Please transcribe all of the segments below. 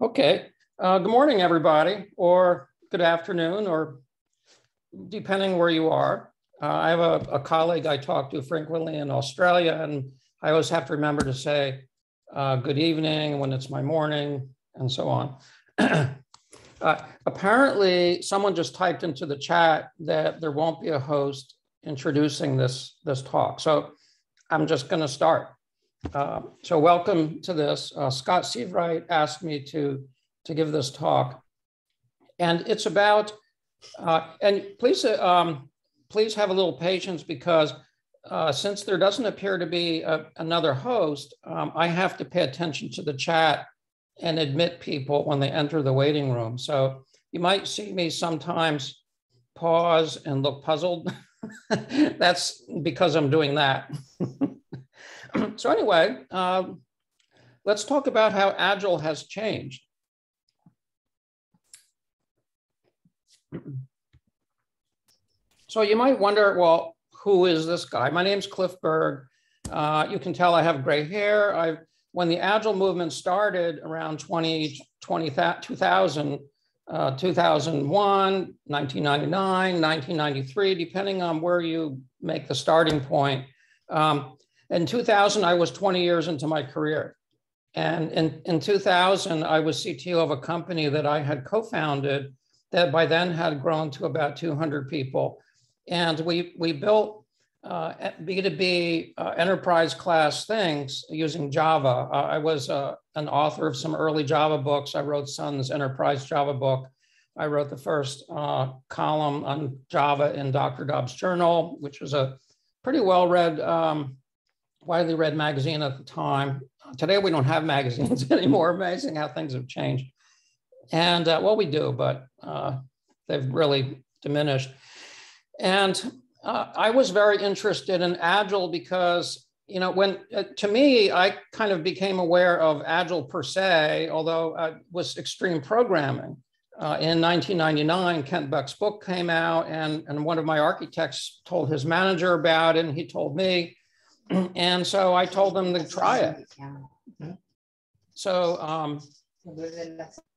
Okay. Uh, good morning, everybody, or good afternoon, or depending where you are. Uh, I have a, a, colleague I talk to frequently in Australia, and I always have to remember to say uh, good evening when it's my morning and so on. Uh, apparently, someone just typed into the chat that there won't be a host introducing this, this talk. So I'm just going to start. Uh, so welcome to this. Uh, Scott Sievewright asked me to, to give this talk. And it's about, uh, and please, uh, um, please have a little patience because uh, since there doesn't appear to be a, another host, um, I have to pay attention to the chat and admit people when they enter the waiting room. So you might see me sometimes pause and look puzzled. That's because I'm doing that. so anyway, um, let's talk about how Agile has changed. So you might wonder, well, who is this guy? My name's Cliff Berg. Uh, you can tell I have gray hair. I, when the Agile movement started around 20, 20 2000, uh, 2001, 1999, 1993, depending on where you make the starting point. Um, in 2000, I was 20 years into my career. And in, in 2000, I was CTO of a company that I had co founded that by then had grown to about 200 people. And we, we built uh, B2B uh, enterprise class things using Java. Uh, I was uh, an author of some early Java books. I wrote Sun's enterprise Java book. I wrote the first uh, column on Java in Dr. Dobbs Journal, which was a pretty well read um, widely read magazine at the time. Today we don't have magazines anymore. Amazing how things have changed. And uh, well, we do, but uh, they've really diminished. And uh, I was very interested in Agile because, you know, when uh, to me, I kind of became aware of Agile per se, although it was extreme programming. Uh, in 1999, Kent Beck's book came out, and, and one of my architects told his manager about it, and he told me, and so I told them to try it. So, um,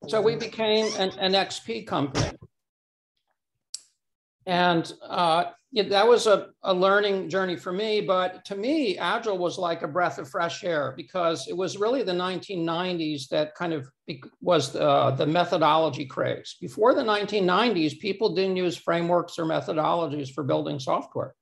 so we became an, an XP company. And uh, yeah, that was a, a learning journey for me. But to me, Agile was like a breath of fresh air because it was really the 1990s that kind of was uh, the methodology craze. Before the 1990s, people didn't use frameworks or methodologies for building software.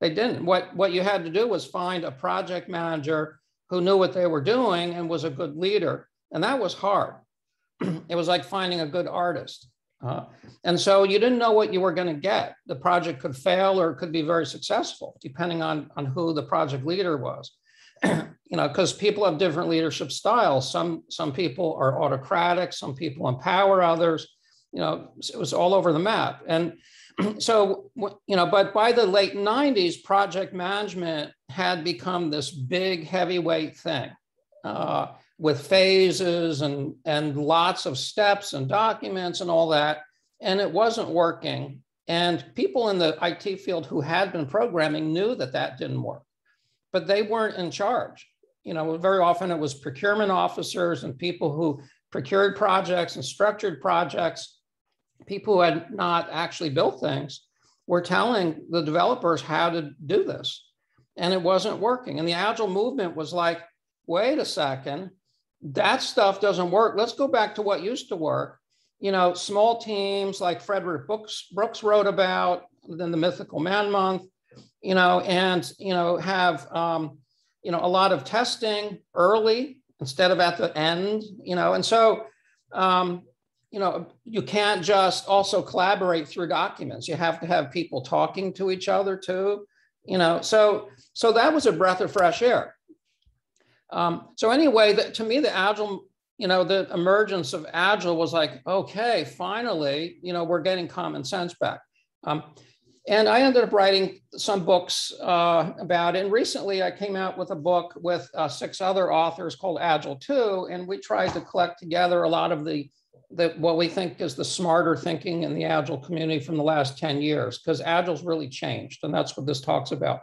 They didn't. What, what you had to do was find a project manager who knew what they were doing and was a good leader. And that was hard. it was like finding a good artist. Uh, and so you didn't know what you were going to get. The project could fail or it could be very successful, depending on, on who the project leader was. you know, because people have different leadership styles. Some, some people are autocratic, some people empower others. You know, it was all over the map. And so, you know, but by the late 90s, project management had become this big heavyweight thing uh, with phases and, and lots of steps and documents and all that. And it wasn't working. And people in the IT field who had been programming knew that that didn't work, but they weren't in charge. You know, very often it was procurement officers and people who procured projects and structured projects people who had not actually built things were telling the developers how to do this. And it wasn't working. And the agile movement was like, wait a second, that stuff doesn't work. Let's go back to what used to work. You know, small teams like Frederick Brooks, Brooks wrote about, then the Mythical Man Month, you know, and, you know, have, um, you know, a lot of testing early instead of at the end, you know, and so um, you know, you can't just also collaborate through documents. You have to have people talking to each other too, you know. So, so that was a breath of fresh air. Um, so anyway, to me, the agile, you know, the emergence of agile was like, okay, finally, you know, we're getting common sense back. Um, and I ended up writing some books uh, about it. And recently I came out with a book with uh, six other authors called Agile 2. And we tried to collect together a lot of the that what we think is the smarter thinking in the agile community from the last 10 years because agile's really changed and that's what this talks about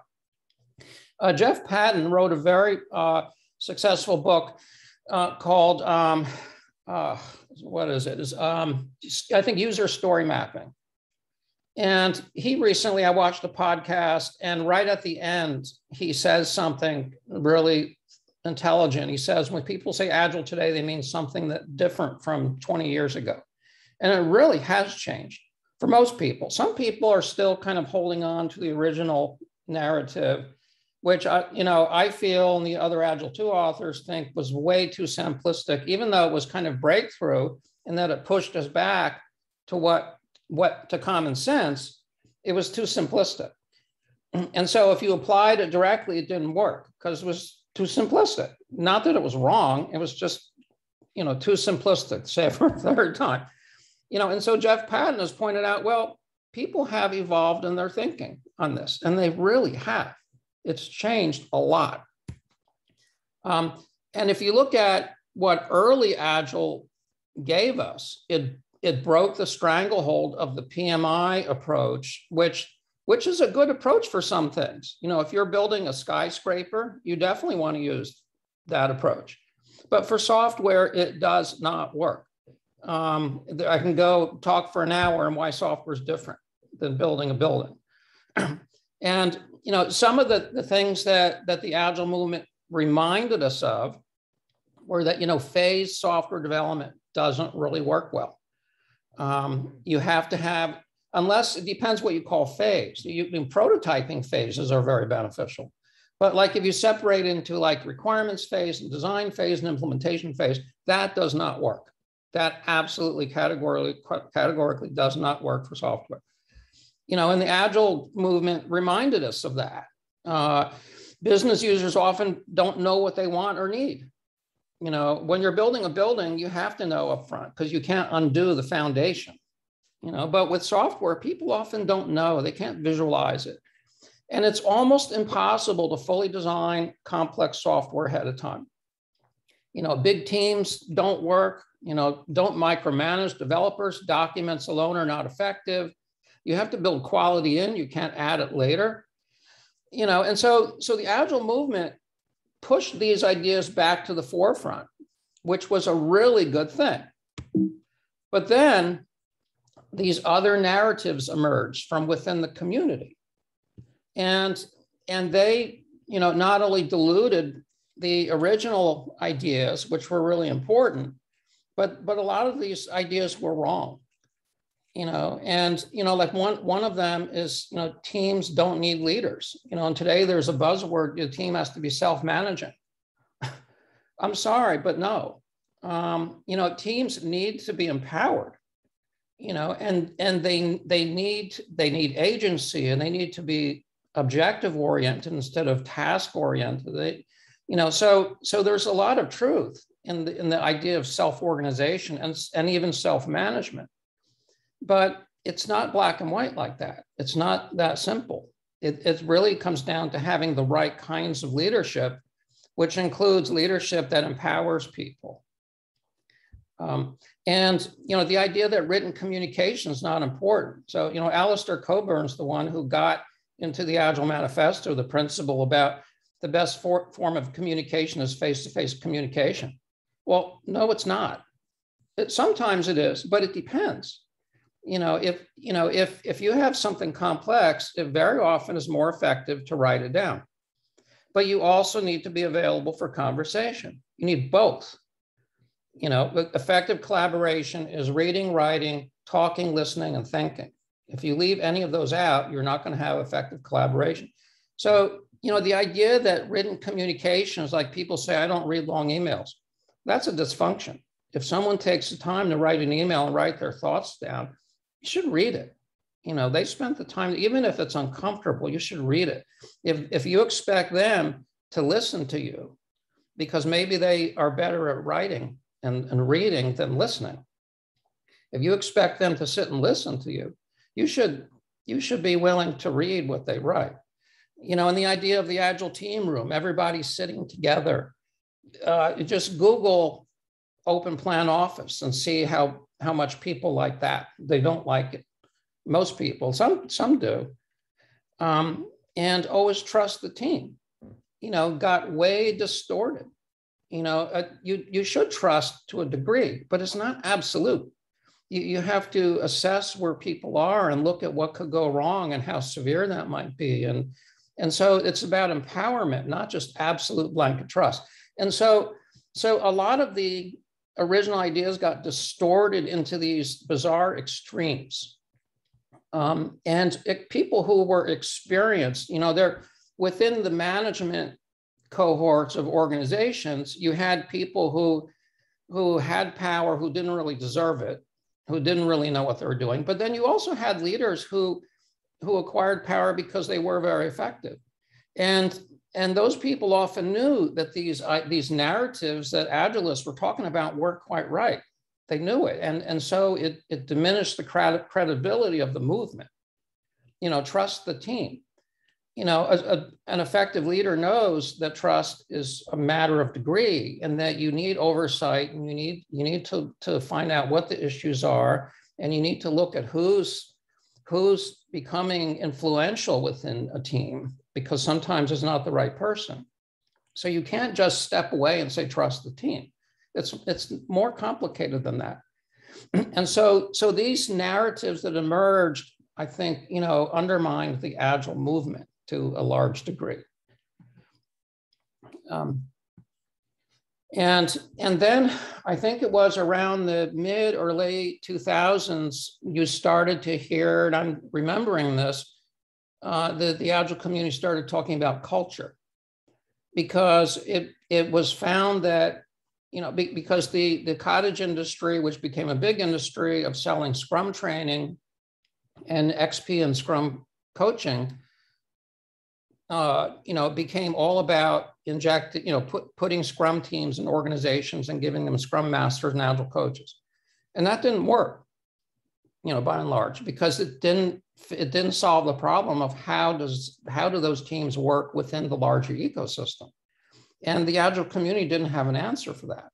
uh, jeff patton wrote a very uh, successful book uh, called um, uh, what is it? Is um, I think user story mapping. And he recently, I watched a podcast, and right at the end, he says something really intelligent. He says, when people say agile today, they mean something that different from 20 years ago. And it really has changed for most people. Some people are still kind of holding on to the original narrative, which I, you know, I feel and the other Agile 2 authors think was way too simplistic, even though it was kind of breakthrough and that it pushed us back to what what to common sense, it was too simplistic. And so if you applied it directly, it didn't work because it was too simplistic. Not that it was wrong, it was just, you know, too simplistic, say for a third time. You know, and so Jeff Patton has pointed out, well, people have evolved in their thinking on this, and they really have. It's changed a lot. Um, and if you look at what early Agile gave us, it it broke the stranglehold of the PMI approach, which which is a good approach for some things. You know, if you're building a skyscraper, you definitely want to use that approach. But for software, it does not work. Um, I can go talk for an hour on why software is different than building a building. and you know, some of the, the things that that the agile movement reminded us of were that you know phase software development doesn't really work well. Um, you have to have, unless it depends what you call phase. You, in prototyping phases are very beneficial. But like if you separate into like requirements phase and design phase and implementation phase, that does not work. That absolutely categorically, categorically does not work for software. You know, and the agile movement reminded us of that. Uh, business users often don't know what they want or need you know, when you're building a building, you have to know upfront because you can't undo the foundation. You know, but with software, people often don't know, they can't visualize it. And it's almost impossible to fully design complex software ahead of time. You know, big teams don't work, you know, don't micromanage developers, documents alone are not effective. You have to build quality in, you can't add it later. You know, and so so the agile movement pushed these ideas back to the forefront, which was a really good thing. But then these other narratives emerged from within the community. And, and they, you know, not only diluted the original ideas, which were really important, but, but a lot of these ideas were wrong you know? And you know like one one of them is you know teams don't need leaders. You know and today there's a buzzword the team has to be self-managing. I'm sorry but no. Um, you know teams need to be empowered you know and and they they need they need agency and they need to be objective oriented instead of task oriented they you know so so there's a lot of truth in the in the idea of self-organization and and even self-management but it's not black and white like that. It's not that simple. It, it really comes down to having the right kinds of leadership, which includes leadership that empowers people. Um, and you know, the idea that written communication is not important. So, you know, Alistair Cockburn's the one who got into the Agile Manifesto the principle about the best for, form of communication is face-to-face communication. Well, no, it's not. It, sometimes it is, but it depends you know, if you know, if if you have something complex, it very often is more effective to write it down. But you also need to be available for conversation. You need both. You know, effective collaboration is reading, writing, talking, listening, and thinking. If you leave any of those out, you're not going to have effective collaboration. So, you know, the idea that written communication is like people say, I don't read long emails. That's a dysfunction. If someone takes the time to write an email and write their thoughts down, you should read it. You know, they spent the time, even if it's uncomfortable, you should read it. If, if you expect them to listen to you, because maybe they are better at writing and, and reading than listening. If you expect them to sit and listen to you, you should you should be willing to read what they write. You know, and the idea of the agile team room, everybody's sitting together. Uh, just Google open plan office and see how how much people like that. They don't like it. Most people, some some do, um, and always trust the team. You know, got way distorted. You know, uh, you, you should trust to a degree, but it's not absolute. You, you have to assess where people are and look at what could go wrong and how severe that might be. And, and so it's about empowerment, not just absolute blanket trust. And so, so a lot of the original ideas got distorted into these bizarre extremes. Um, and it, people who were experienced, you know, they're within the management cohorts of organizations, you had people who who had power who didn't really deserve it, who didn't really know what they were doing. But then you also had leaders who who acquired power because they were very effective. And and those people often knew that these uh, these narratives that agilists were talking about weren't quite right. They knew it, and and so it it diminished the credibility of the movement. You know, trust the team you know, a, a, an effective leader knows that trust is a matter of degree and that you need oversight and you need you need to, to find out what the issues are and you need to look at who's who's becoming influential within a team because sometimes it's not the right person. So you can't just step away and say trust the team. It's it's more complicated than that. And so so these narratives that emerged, I think, you know, undermined the agile movement to a large degree. Um, and, and then I think it was around the mid or late 2000s, you started to hear, and I'm remembering this, uh, the, the Agile community started talking about culture because it, it was found that, you know, be, because the, the cottage industry, which became a big industry of selling Scrum training and XP and Scrum coaching, uh, you know, it became all about injecting, you know, put, putting Scrum teams and organizations and giving them Scrum masters and Agile coaches. And that didn't work, you know, by and large, because it didn't it didn't solve the problem of how does how do those teams work within the larger ecosystem. And the Agile community didn't have an answer for that.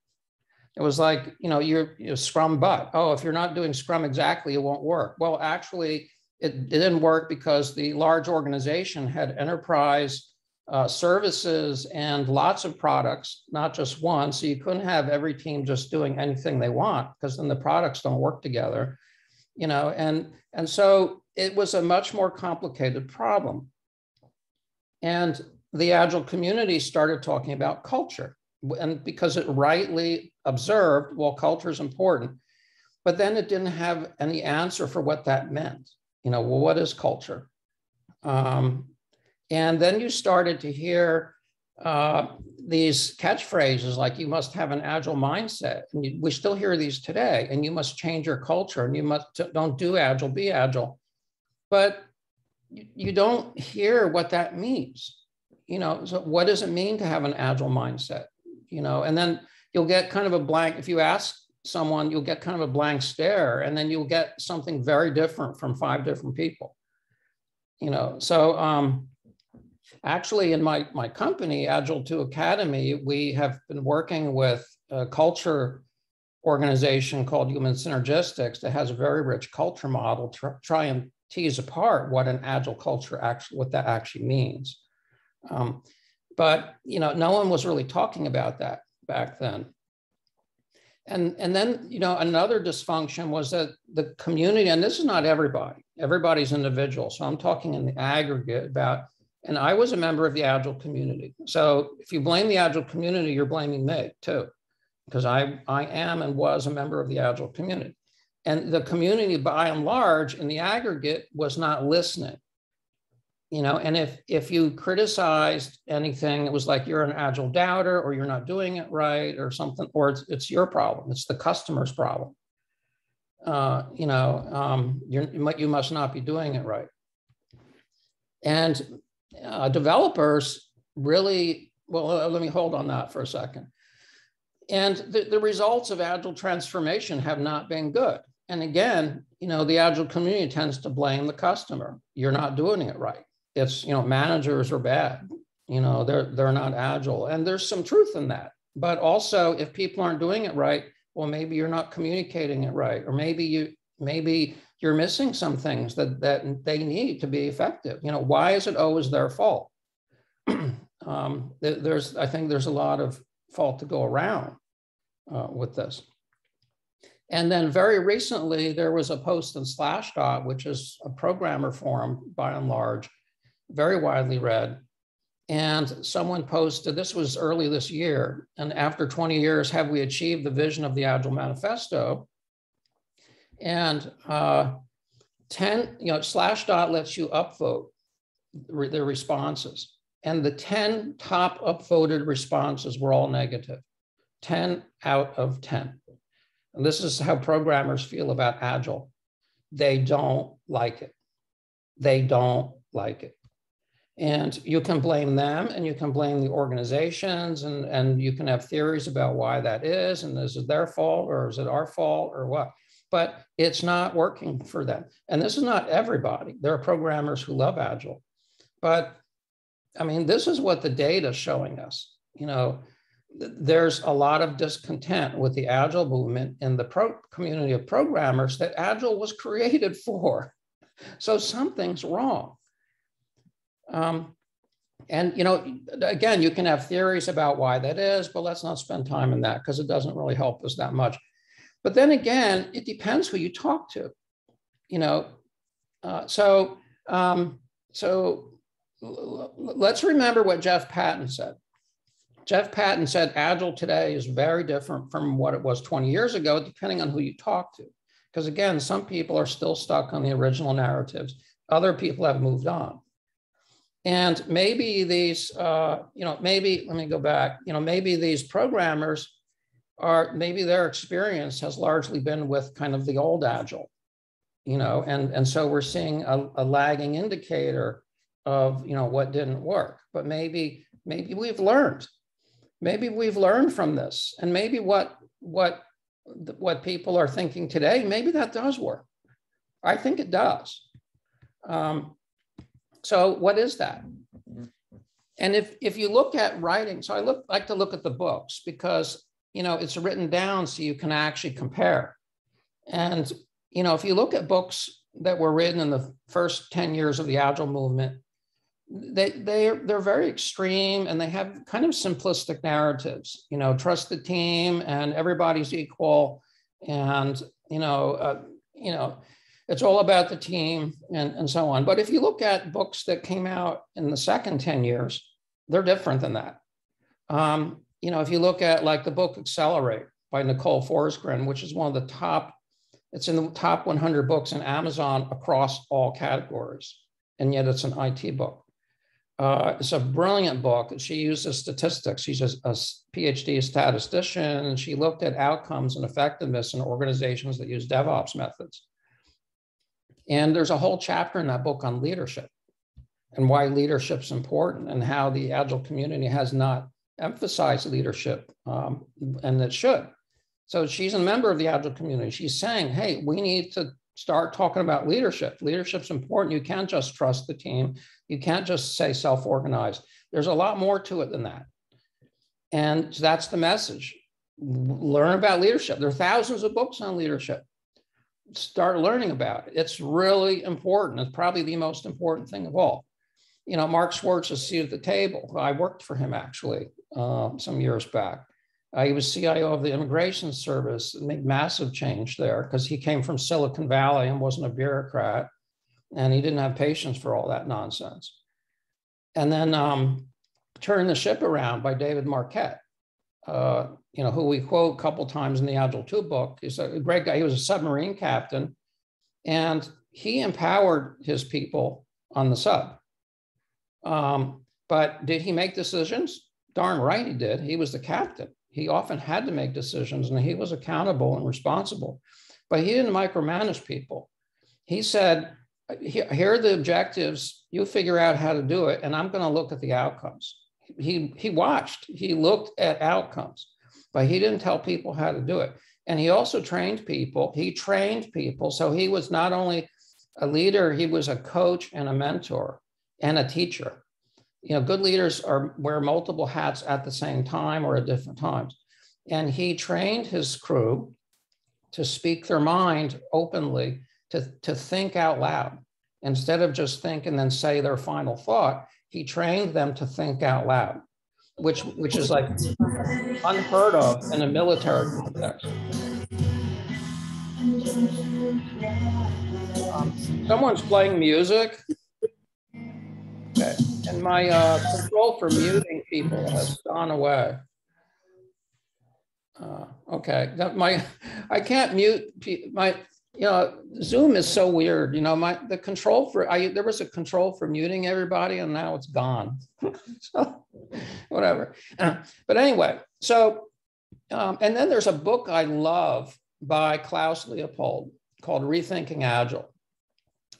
It was like, you know, you're, you're Scrum but. Oh, if you're not doing Scrum exactly, it won't work. Well, actually, it, didn't work because the large organization had enterprise uh, services and lots of products, not just one. So you couldn't have every team just doing anything they want because then the products don't work together, you know. And and so it was a much more complicated problem. And the agile community started talking about culture, and because it rightly observed, well, culture is important, but then it didn't have any answer for what that meant you know, well, what is culture? Um, and then you started to hear uh, these catchphrases like you must have an agile mindset. And you, we still hear these today, and you must change your culture and you must don't do agile, be agile. But you, you don't hear what that means. You know, so what does it mean to have an agile mindset? You know, and then you'll get kind of a blank if you ask someone, you'll get kind of a blank stare, and then you'll get something very different from five different people. You know, so um, actually, in my my company, Agile Two Academy, we have been working with a culture organization called Human Synergistics that has a very rich culture model to try and tease apart what an agile culture actually what that actually means. Um, but you know, no one was really talking about that back then. And, and then, you know, another dysfunction was that the community, and this is not everybody, everybody's individual. So I'm talking in the aggregate about, and I was a member of the Agile community. So if you blame the Agile community, you're blaming me too, because I, I am and was a member of the Agile community. And the community, by and large, in the aggregate, was not listening you know and if if you criticized anything it was like you're an agile doubter or you're not doing it right or something or it's, it's your problem it's the customer's problem. Uh, you know um, you're, you must not be doing it right. And uh, developers really well let me hold on that for a second. And the, the results of agile transformation have not been good. And again you know the agile community tends to blame the customer. You're not doing it right it's you know managers are bad. You know they're they're not agile. And there's some truth in that. But also if people aren't doing it right well maybe you're not communicating it right or maybe you maybe you're missing some things that that they need to be effective. You know why is it always their fault? Um, there's i think there's a lot of fault to go around uh, with this. And then very recently, there was a post in Slashdot, which is a programmer forum by and large, very widely read. And someone posted, this was early this year, and after 20 years, have we achieved the vision of the Agile Manifesto? And uh, 10, you know, Slashdot lets you upvote the responses. And the 10 top upvoted responses were all negative, 10 out of 10. And this is how programmers feel about Agile. They don't like it. They don't like it. And you can blame them and you can blame the organizations and, and you can have theories about why that is. And is it their fault or is it our fault or what? But it's not working for them. And this is not everybody. There are programmers who love Agile. But I mean, this is what the data is showing us. You know, there's a lot of discontent with the Agile movement in the pro community of programmers that Agile was created for. So something's wrong. Um, and you know, again, you can have theories about why that is, but let's not spend time in that because it doesn't really help us that much. But then again, it depends who you talk to. You know, uh, so um, so let's remember what Jeff Patton said. Jeff Patton said Agile today is very different from what it was 20 years ago, depending on who you talk to. Because again, some people are still stuck on the original narratives. Other people have moved on. And maybe these, uh, you know, maybe, let me go back, you know, maybe these programmers are, maybe their experience has largely been with kind of the old Agile, you know, and, and so we're seeing a, a lagging indicator of, you know, what didn't work. But maybe, maybe we've learned, maybe we've learned from this. And maybe what, what, what people are thinking today, maybe that does work. I think it does. Um, so what is that? And if, if you look at writing, so I look like to look at the books because you know it's written down so you can actually compare. And you know, if you look at books that were written in the first 10 years of the Agile movement, they they they're very extreme and they have kind of simplistic narratives. You know, trust the team and everybody's equal, and you know, uh, you know, it's all about the team and, and so on. But if you look at books that came out in the second 10 years, they're different than that. Um, you know, if you look at like the book Accelerate by Nicole Forsgren, which is one of the top, it's in the top 100 books in Amazon across all categories, and yet it's an IT book. Uh, it's a brilliant book. She uses statistics. She's a, a PhD statistician, and she looked at outcomes and effectiveness in organizations that use DevOps methods. And there's a whole chapter in that book on leadership and why leadership's important and how the Agile community has not emphasized leadership um, and it should. So she's a member of the Agile community. She's saying, hey, we need to start talking about leadership. Leadership's important. You can't just trust the team. You can't just say self-organized. There's a lot more to it than that. And that's the message. Learn about leadership. There are thousands of books on leadership start learning about it. It's really important. It's probably the most important thing of all. You know, Mark Schwartz is seated at the table. I worked for him actually uh, some years back. Uh, he was CIO of the Immigration Service, and made massive change there because he came from Silicon Valley and wasn't a bureaucrat, and he didn't have patience for all that nonsense. And then um, Turn the Ship Around by David Marquet. Uh, you know, who we quote a couple times in the Agile 2 book. is a great guy. He was a submarine captain and he empowered his people on the sub. Um, but did he make decisions? Darn right he did. He was the captain. He often had to make decisions and he was accountable and responsible. But he didn't micromanage people. He said, here are the objectives. You figure out how to do it, and I'm going to look at the outcomes he he watched he looked at outcomes but he didn't tell people how to do it. And he also trained people. He trained people. So he was not only a leader he was a coach and a mentor and a teacher. You know good leaders are wear multiple hats at the same time or at different times. And he trained his crew to speak their mind openly to, to think out loud. Instead of just think and then say their final thought he trained them to think out loud. Which which is like unheard of in a military context. Um, someone's playing music. Okay, and my uh, control for muting people has gone away. Uh, okay, that my I can't mute my you know Zoom is so weird. You know my the control for I there was a control for muting everybody and now it's gone. so whatever. But anyway, so um, and then there's a book I love by Klaus Leopold called Rethinking Agile.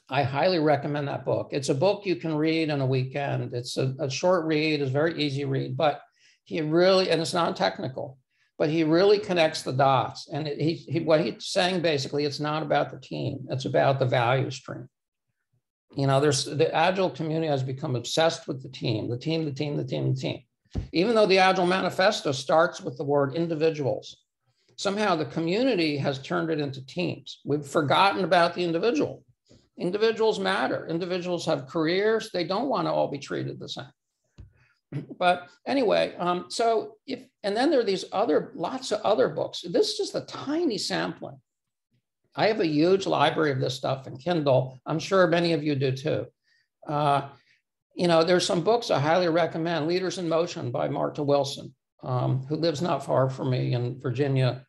I highly recommend that book. It's a book you can read in a weekend. It's a, a short read, it's very easy read, but he really, and it's non-technical, but he really connects the dots. And it, he, he, what he's saying basically, it's not about the team, it's about the value stream. You know, there's the agile community has become obsessed with the team, the team, the team, the team, the team. Even though the Agile Manifesto starts with the word individuals, somehow the community has turned it into teams. We've forgotten about the individual. Individuals matter. Individuals have careers. They don't want to all be treated the same. But anyway, um, so if, and then there are these other, lots of other books. This is just a tiny sampling. I have a huge library of this stuff in Kindle. I'm sure many of you do too. Uh, you know, there's some books I highly recommend. Leaders in Motion by Marta Wilson, um, who lives not far from me in Virginia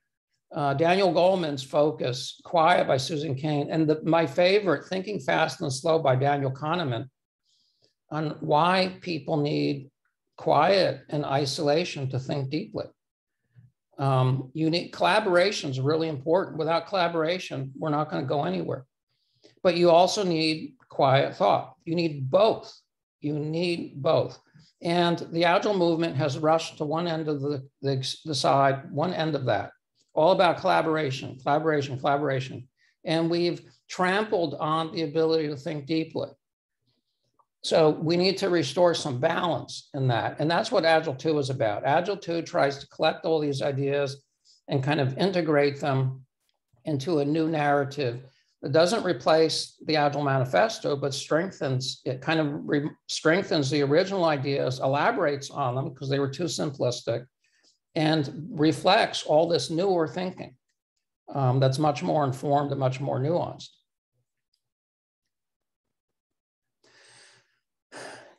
uh, Daniel Goleman's Focus, Quiet by Susan Cain, and the, my favorite, Thinking Fast and Slow by Daniel Kahneman, on why people need quiet and isolation to think deeply. Um, you need collaboration is really important. Without collaboration, we're not going to go anywhere. But you also need quiet thought. You need both. You need both. And the Agile movement has rushed to one end of the, the, the side, one end of that all about collaboration, collaboration, collaboration. And we've trampled on the ability to think deeply. So we need to restore some balance in that. And that's what Agile 2 is about. Agile 2 tries to collect all these ideas and kind of integrate them into a new narrative that doesn't replace the Agile Manifesto, but strengthens it, kind of strengthens the original ideas, elaborates on them because they were too simplistic, and reflects all this newer thinking um, that's much more informed and much more nuanced.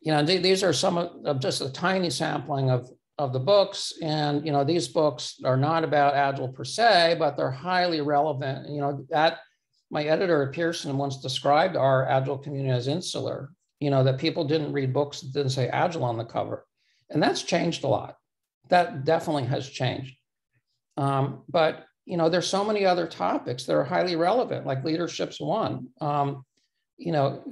You know, th these are some of, of just a tiny sampling of, of the books. And, you know, these books are not about Agile per se, but they're highly relevant. You know, that my editor at Pearson once described our Agile community as insular, you know, that people didn't read books that didn't say Agile on the cover. And that's changed a lot that definitely has changed. Um, but you know, there's so many other topics that are highly relevant, like leadership's one. Um, you know,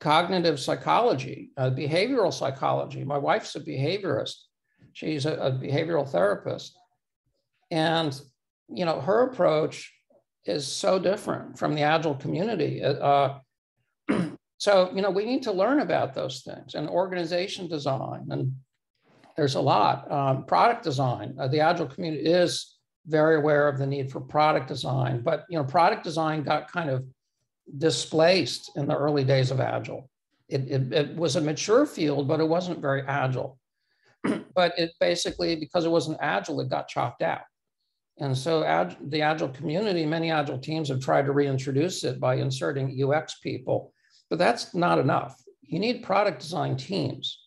cognitive psychology, uh, behavioral psychology. My wife's a behaviorist. She's a, a behavioral therapist, and you know, her approach is so different from the agile community. Uh, so you know, we need to learn about those things and organization design and there's a lot. Um, product design, uh, the Agile community is very aware of the need for product design, but you know, product design got kind of displaced in the early days of Agile. It, it, it was a mature field, but it wasn't very Agile. but it basically, because it wasn't Agile, it got chopped out. And so ag the Agile community, many Agile teams have tried to reintroduce it by inserting UX people, but that's not enough. You need product design teams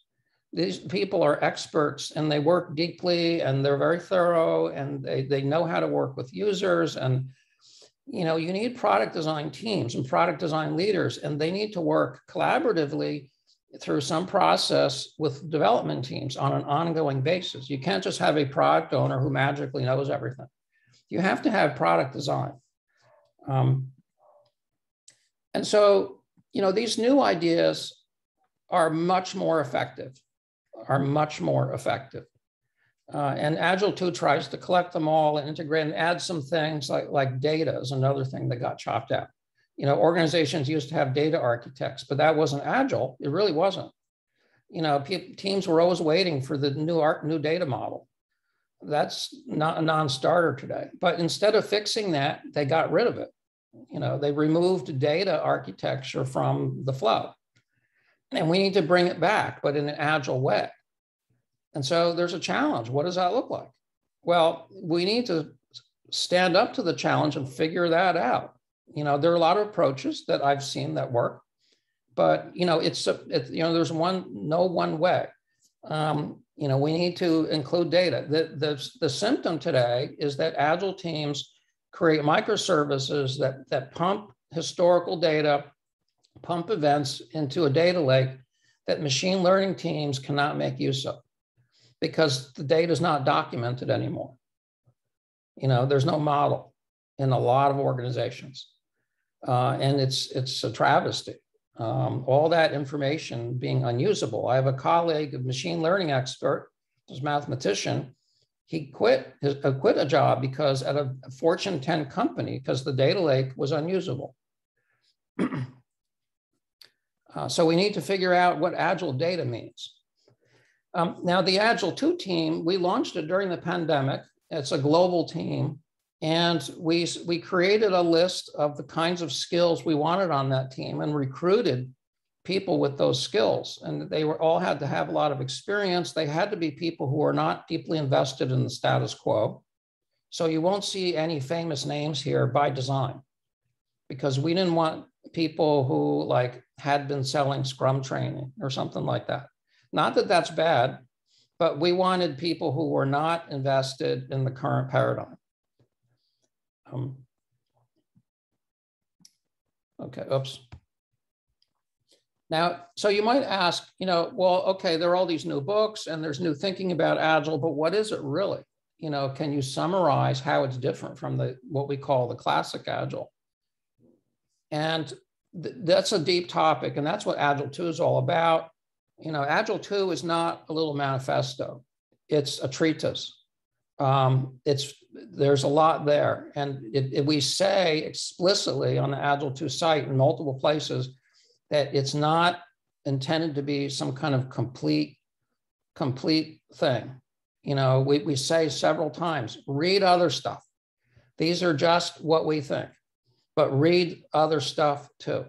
these people are experts and they work deeply and they're very thorough and they, they know how to work with users and you know you need product design teams and product design leaders and they need to work collaboratively through some process with development teams on an ongoing basis. You can't just have a product owner who magically knows everything. You have to have product design. Um, and so you know these new ideas are much more effective are much more effective. Uh, and Agile 2 tries to collect them all and integrate and add some things like, like data is another thing that got chopped out. You know, organizations used to have data architects, but that wasn't Agile. It really wasn't. You know, teams were always waiting for the new art, new data model. That's not a non-starter today. But instead of fixing that, they got rid of it. You know, they removed data architecture from the flow. And we need to bring it back, but in an agile way. And so there's a challenge. What does that look like? Well, we need to stand up to the challenge and figure that out. You know, there are a lot of approaches that I've seen that work, but you know, it's, it's you know, there's one no one way. Um, you know, we need to include data. The, the, the symptom today is that agile teams create microservices that, that pump historical data, pump events into a data lake that machine learning teams cannot make use of because the data is not documented anymore. You know, there's no model in a lot of organizations. Uh, and it's, it's a travesty. Um, all that information being unusable. I have a colleague, a machine learning expert, a mathematician. He quit his, uh, quit a job because at a Fortune 10 company because the data lake was unusable. uh, so we need to figure out what agile data means. Um, now, the Agile 2 team, we launched it during the pandemic. It's a global team. And we, we created a list of the kinds of skills we wanted on that team and recruited people with those skills. And they were all had to have a lot of experience. They had to be people who are not deeply invested in the status quo. So you won't see any famous names here by design because we didn't want people who like had been selling scrum training or something like that. Not that that's bad, but we wanted people who were not invested in the current paradigm. Um, okay, oops. Now, so you might ask, you know, well, okay, there are all these new books and there's new thinking about Agile, but what is it really? You know, can you summarize how it's different from the what we call the classic Agile? And th that's a deep topic, and that's what Agile 2 is all about. You know, Agile 2 is not a little manifesto; it's a treatise. Um, it's there's a lot there. And it, it, we say explicitly on the Agile 2 site in multiple places that it's not intended to be some kind of complete, complete thing. You know, we, we say several times, read other stuff. These are just what we think, but read other stuff too.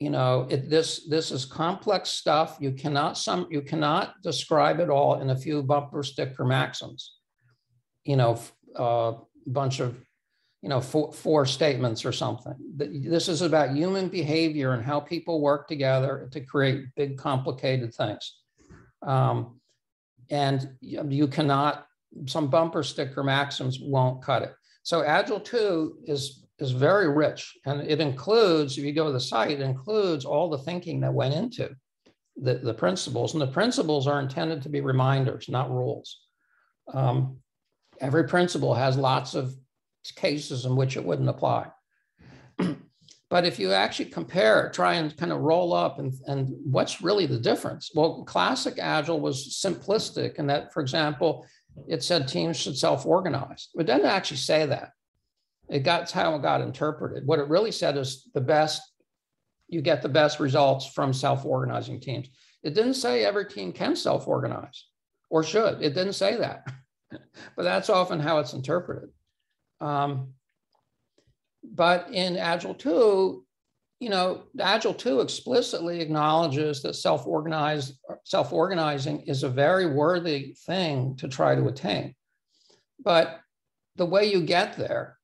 You know, it, this this is complex stuff. You cannot some you cannot describe it all in a few bumper sticker maxims you know, a uh, bunch of, you know, four, four statements or something. This is about human behavior and how people work together to create big, complicated things. Um, and you cannot, some bumper sticker maxims won't cut it. So Agile 2 is, is very rich and it includes, if you go to the site, it includes all the thinking that went into the, the principles. And the principles are intended to be reminders, not rules. Um, Every principle has lots of cases in which it wouldn't apply. but if you actually compare, try and kind of roll up and, and what's really the difference? Well, classic Agile was simplistic in that, for example, it said teams should self-organize. It didn't actually say that. It got how it got interpreted. What it really said is the best, you get the best results from self-organizing teams. It didn't say every team can self-organize or should. It didn't say that. but that's often how it's interpreted. Um, but in Agile 2, you know, Agile 2 explicitly acknowledges that self-organized, self-organizing is a very worthy thing to try to attain. But the way you get there,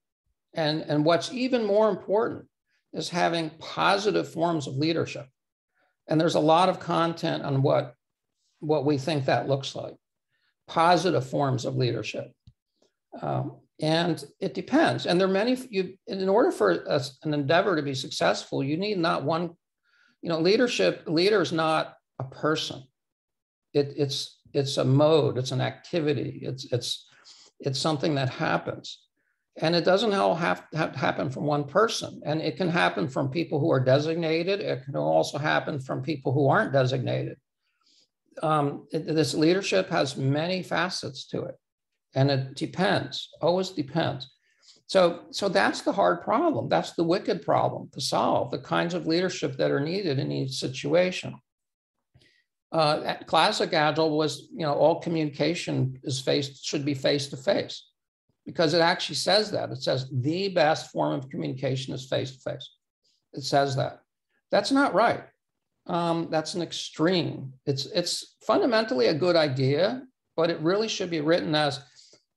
and, and what's even more important, is having positive forms of leadership. And there's a lot of content on what, what we think that looks like positive forms of leadership. Um, and it depends. And there are many, you, in order for a, an endeavor to be successful, you need not one, you know, leadership, leader is not a person. It, it's, it's a mode, it's an activity, it's, it's, it's something that happens. And it doesn't all have to, have happen from one person. And it can happen from people who are designated. It can also happen from people who aren't designated um, it, this leadership has many facets to it, and it depends, always depends. So, so that's the hard problem. That's the wicked problem to solve. The kinds of leadership that are needed in each situation. Uh, classic agile was, you know, all communication is faced should be face to face, because it actually says that. It says the best form of communication is face to face. It says that. That's not right um, that's an extreme. It's, it's fundamentally a good idea, but it really should be written as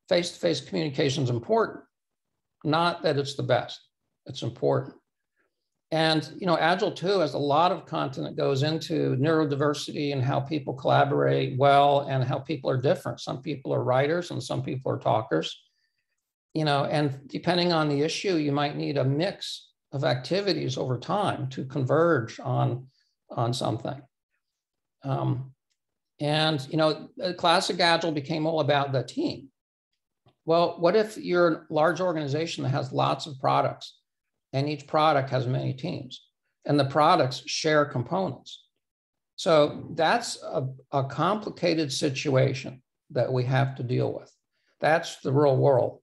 face-to-face communication is important, not that it's the best. It's important. And you know, Agile 2 has a lot of content that goes into neurodiversity and how people collaborate well and how people are different. Some people are writers and some people are talkers. You know, and depending on the issue, you might need a mix of activities over time to converge on, on something. Um, and you know, the classic Agile became all about the team. Well, what if you're a large organization that has lots of products? and each product has many teams and the products share components. So that's a, a complicated situation that we have to deal with. That's the real world.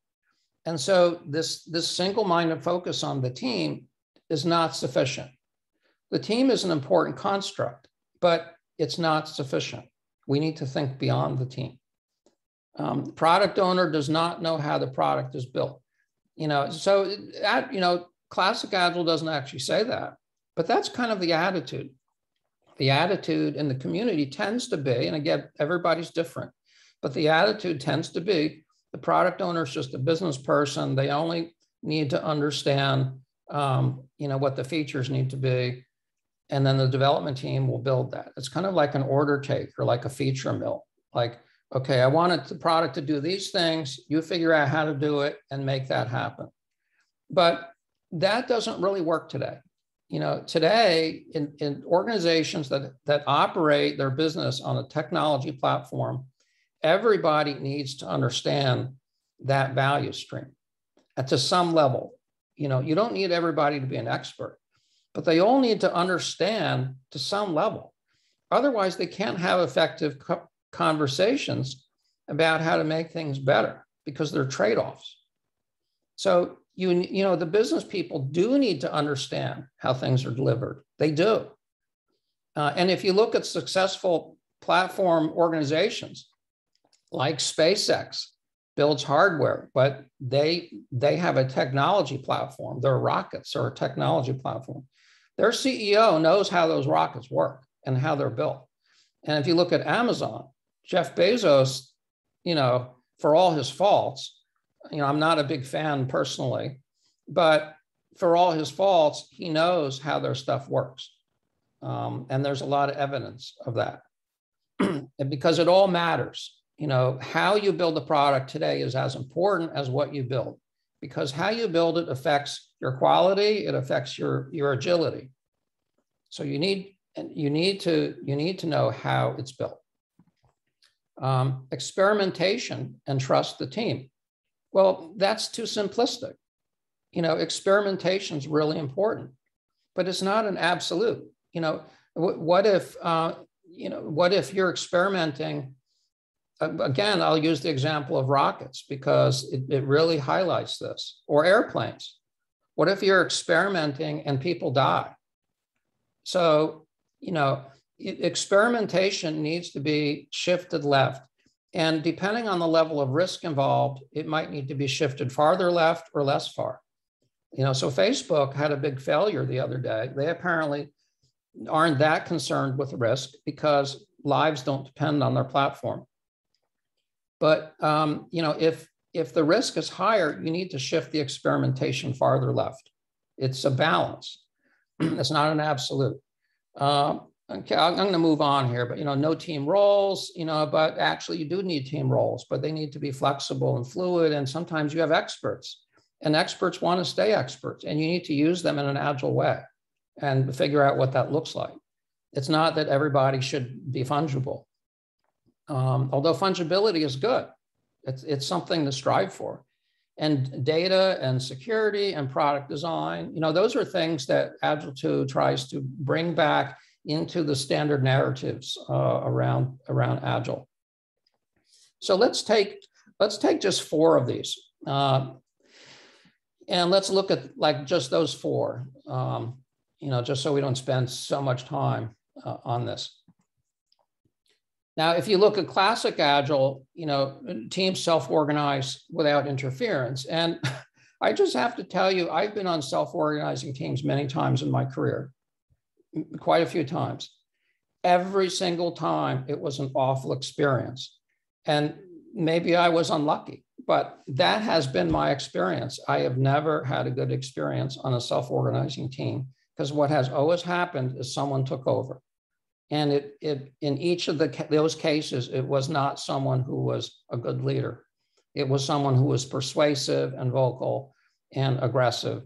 And so this, this single-minded focus on the team is not sufficient. The team is an important construct, but it's not sufficient. We need to think beyond the team. Um, the product owner does not know how the product is built. You know, so that, you know, Classic Agile doesn't actually say that, but that's kind of the attitude. The attitude in the community tends to be, and again, everybody's different, but the attitude tends to be the product owner is just a business person. They only need to understand, um, you know, what the features need to be, and then the development team will build that. It's kind of like an order take or like a feature mill. Like, okay, I wanted the product to do these things. You figure out how to do it and make that happen. But that doesn't really work today. You know, today in, in organizations that, that operate their business on a technology platform, everybody needs to understand that value stream at to some level. You know, you don't need everybody to be an expert, but they all need to understand to some level. Otherwise, they can't have effective co- conversations about how to make things better because they're trade-offs. So you, you know, the business people do need to understand how things are delivered. They do. Uh, and if you look at successful platform organizations like SpaceX, builds hardware, but they they have a technology platform. Their rockets are a technology platform. Their CEO knows how those rockets work and how they're built. And if you look at Amazon, Jeff Bezos, you know, for all his faults, you know, I'm not a big fan personally, but for all his faults, he knows how their stuff works. Um, and there's a lot of evidence of that. And because it all matters. You know, how you build the product today is as important as what you build, because how you build it affects your quality, it affects your, your agility. So you need, and you need to, you need to know how it's built. Um, experimentation and trust the team. Well, that's too simplistic. You know, experimentation is really important, but it's not an absolute. You know, what if, uh, you know, what if you're experimenting? Again, I'll use the example of rockets because it, it really highlights this, or airplanes. What if you're experimenting and people die? So, you know, experimentation needs to be shifted left. And depending on the level of risk involved, it might need to be shifted farther left or less far. You know, so Facebook had a big failure the other day. They apparently aren't that concerned with risk because lives don't depend on their platform. But um, you know, if if the risk is higher, you need to shift the experimentation farther left. It's a balance. it's not an absolute. Um, Okay, I'm going to move on here, but you know, no team roles, you know, but actually you do need team roles, but they need to be flexible and fluid. And sometimes you have experts, and experts want to stay experts, and you need to use them in an agile way and figure out what that looks like. It's not that everybody should be fungible, um, although fungibility is good. It's, it's something to strive for. And data and security and product design, you know, those are things that Agile 2 tries to bring back into the standard narratives uh, around, around Agile. So let's take, let's take just four of these. Uh, and let's look at like just those four, um, you know, just so we don't spend so much time uh, on this. Now, if you look at classic Agile, you know, teams self-organize without interference. And I just have to tell you, I've been on self-organizing teams many times in my career quite a few times. Every single time it was an awful experience. And maybe I was unlucky, but that has been my experience. I have never had a good experience on a self organizing team because what has always happened is someone took over. And it, it in each of the, those cases, it was not someone who was a good leader. It was someone who was persuasive and vocal and aggressive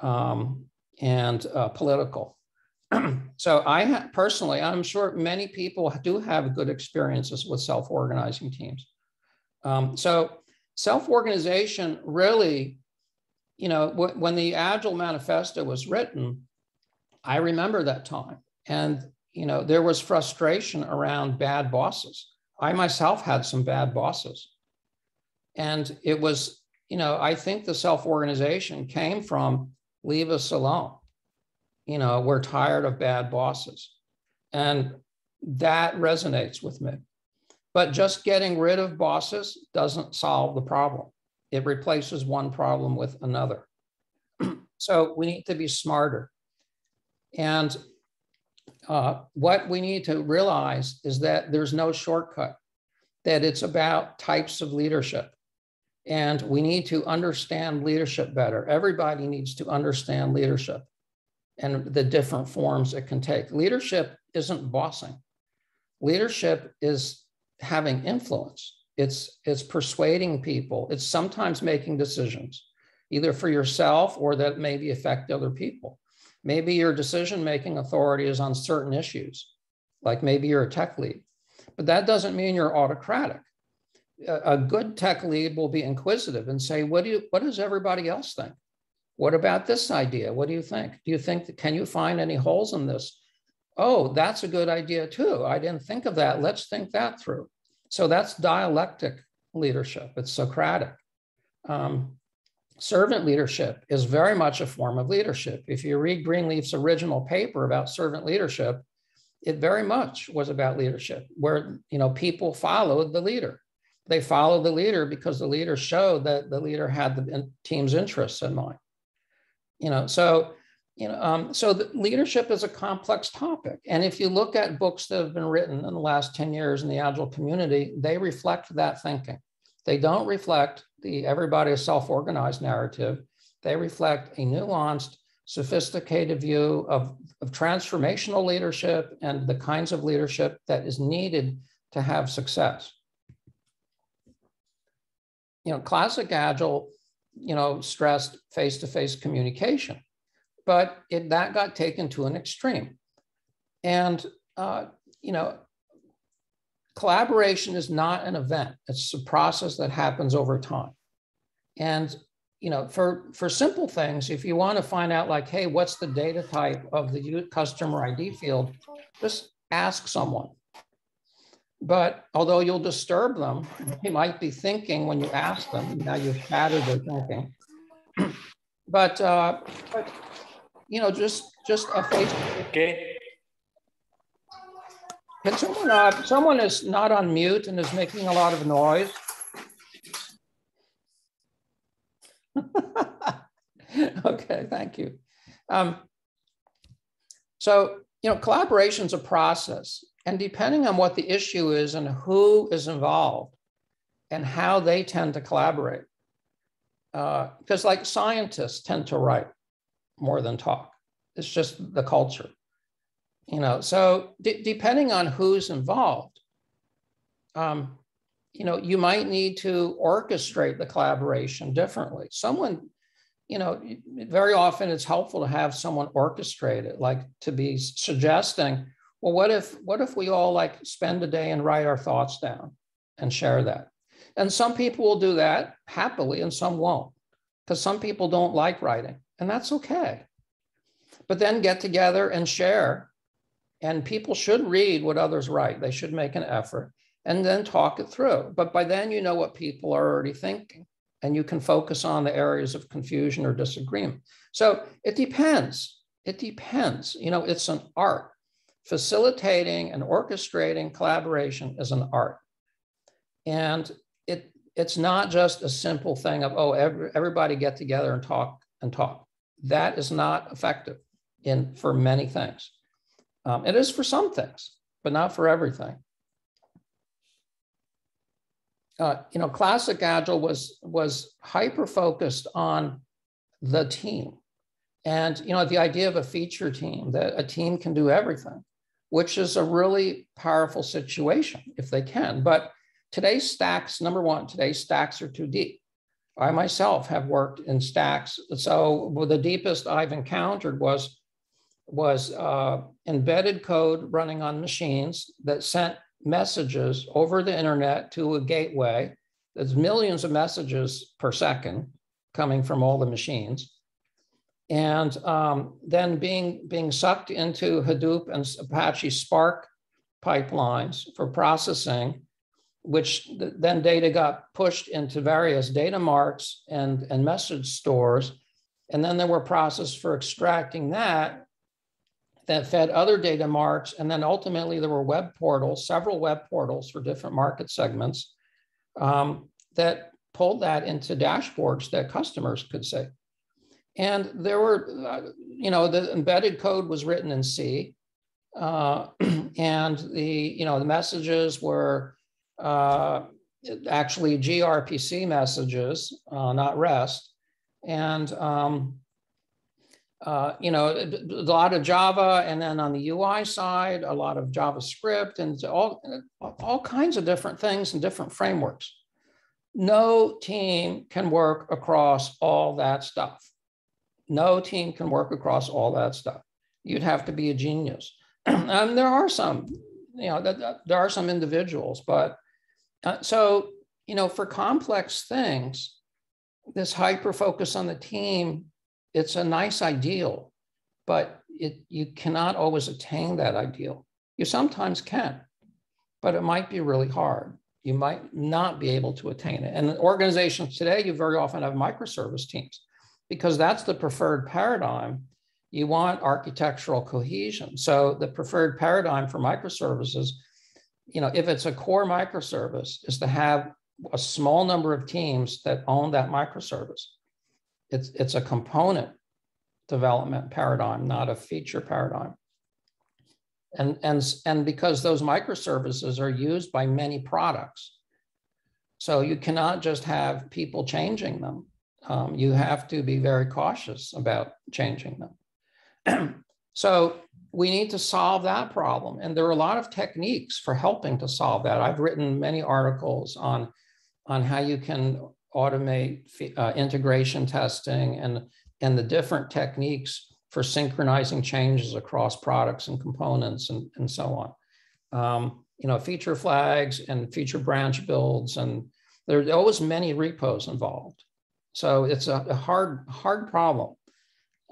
um, and uh, political. so I personally, I'm sure many people do have good experiences with self-organizing teams. Um, so self-organization really, you know, when the Agile Manifesto was written, I remember that time. And, you know, there was frustration around bad bosses. I myself had some bad bosses. And it was, you know, I think the self organization came from leave us alone. You know, we're tired of bad bosses. And that resonates with me. But just getting rid of bosses doesn't solve the problem, it replaces one problem with another. so we need to be smarter. And uh, what we need to realize is that there's no shortcut, that it's about types of leadership. And we need to understand leadership better. Everybody needs to understand leadership and the different forms it can take. Leadership isn't bossing. Leadership is having influence. It's, it's persuading people. It's sometimes making decisions, either for yourself or that maybe affect other people. Maybe your decision making authority is on certain issues, like maybe you're a tech lead, but that doesn't mean you're autocratic. A, a good tech lead will be inquisitive and say, what, do you, what does everybody else think? What about this idea? What do you think? Do you think that, can you find any holes in this? Oh, that's a good idea too. I didn't think of that. Let's think that through. So that's dialectic leadership. It's Socratic. Um, servant leadership is very much a form of leadership. If you read Greenleaf's original paper about servant leadership, it very much was about leadership, where you know people followed the leader. They followed the leader because the leader showed that the leader had the team's interests in mind. You know, so you know, um, so leadership is a complex topic. And if you look at books that have been written in the last 10 years in the Agile community, they reflect that thinking. They don't reflect the everybody is self-organized narrative. They reflect a nuanced, sophisticated view of, of transformational leadership and the kinds of leadership that is needed to have success. You know, classic Agile, you know, stressed face-to-face -face communication, but it, that got taken to an extreme. And, uh, you know, collaboration is not an event. It's a process that happens over time. And you know, for for simple things, if you want to find out like, hey, what's the data type of the customer ID field, just ask someone. But although you'll disturb them, they might be thinking when you ask them. Now you've shattered their thinking. but, uh, but you know, just just a face. Okay. Can someone, uh, someone is not on mute and is making a lot of noise? okay, thank you. Um, so, you know, collaboration is a process. And depending on what the issue is and who is involved and how they tend to collaborate, because uh, like scientists tend to write more than talk. It's just the culture you know so depending on who's involved um, you know you might need to orchestrate the collaboration differently. Someone you know very often it's helpful to have someone orchestrate it like to be suggesting well what if what if we all like spend a day and write our thoughts down and share that? And some people will do that happily and some won't because some people don't like writing and that's okay. But then get together and share and people should read what others write. They should make an effort and then talk it through. But by then, you know what people are already thinking, and you can focus on the areas of confusion or disagreement. So it depends. It depends. You know, it's an art. Facilitating and orchestrating collaboration is an art. And it, it's not just a simple thing of, oh, every, everybody get together and talk and talk. That is not effective in for many things. Um, it is for some things, but not for everything. Uh, you know, classic agile was was hyper focused on the team, and you know the idea of a feature team that a team can do everything, which is a really powerful situation if they can. But today's stacks, number one, today's stacks are too deep. I myself have worked in stacks, so the deepest I've encountered was was uh, embedded code running on machines that sent messages over the internet to a gateway. There's millions of messages per second coming from all the machines. And um, then being, being sucked into Hadoop and Apache Spark pipelines for processing, which then data got pushed into various data marts and, and message stores. And then there were processes for extracting that that fed other data marts. And then ultimately there were web portals, several web portals for different market segments um, that pulled that into dashboards that customers could see. And there were, uh, you know, the embedded code was written in C. Uh, and the, you know, the messages were uh, actually gRPC messages, uh, not REST. And um, uh, you know, a lot of Java, and then on the UI side, a lot of JavaScript, and all all kinds of different things and different frameworks. No team can work across all that stuff. No team can work across all that stuff. You'd have to be a genius. and there are some, you know, there are some individuals, but uh, so you know, for complex things, this hyper focus on the team it's a nice ideal, but it, you cannot always attain that ideal. You sometimes can, but it might be really hard. You might not be able to attain it. And organizations today, you very often have microservice teams because that's the preferred paradigm. You want architectural cohesion. So the preferred paradigm for microservices, you know, if it's a core microservice, is to have a small number of teams that own that microservice it's, it's a component development paradigm, not a feature paradigm. And, and, and because those microservices are used by many products, so you cannot just have people changing them. Um, you have to be very cautious about changing them. so we need to solve that problem. And there are a lot of techniques for helping to solve that. I've written many articles on, on how you can automate uh, integration testing and, and the different techniques for synchronizing changes across products and components and, and so on. Um, you know, feature flags and feature branch builds, and there are always many repos involved. So it's a, a hard, hard problem,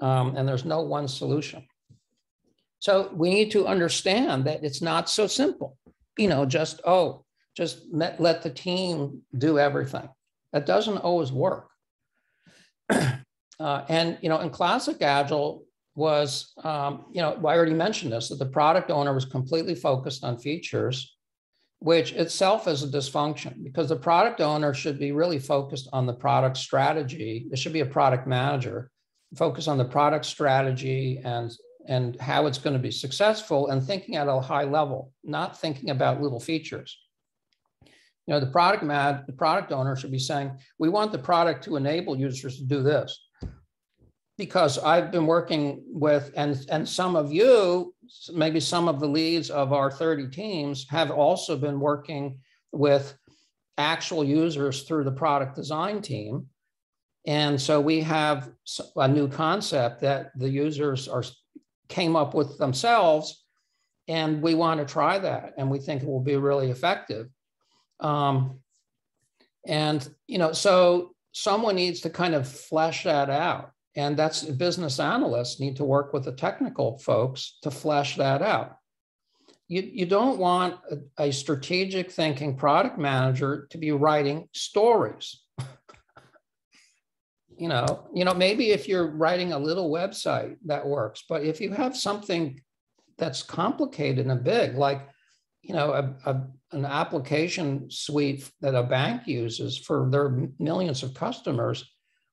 um, and there's no one solution. So we need to understand that it's not so simple. You know, just oh, just let the team do everything. That doesn't always work. uh, and, you know, in classic Agile was, um, you know, I already mentioned this, that the product owner was completely focused on features, which itself is a dysfunction because the product owner should be really focused on the product strategy. There should be a product manager, focus on the product strategy and and how it's going to be successful and thinking at a high level, not thinking about little features. You know, the product mad, the product owner should be saying, we want the product to enable users to do this. Because I've been working with, and, and some of you, maybe some of the leads of our 30 teams have also been working with actual users through the product design team. And so we have a new concept that the users are came up with themselves, and we want to try that, and we think it will be really effective. Um, and, you know, so someone needs to kind of flesh that out. And that's business analysts need to work with the technical folks to flesh that out. You, you don't want a, a strategic thinking product manager to be writing stories. you know, you know, maybe if you're writing a little website that works, but if you have something that's complicated and big, like you know, a, a, an application suite that a bank uses for their millions of customers,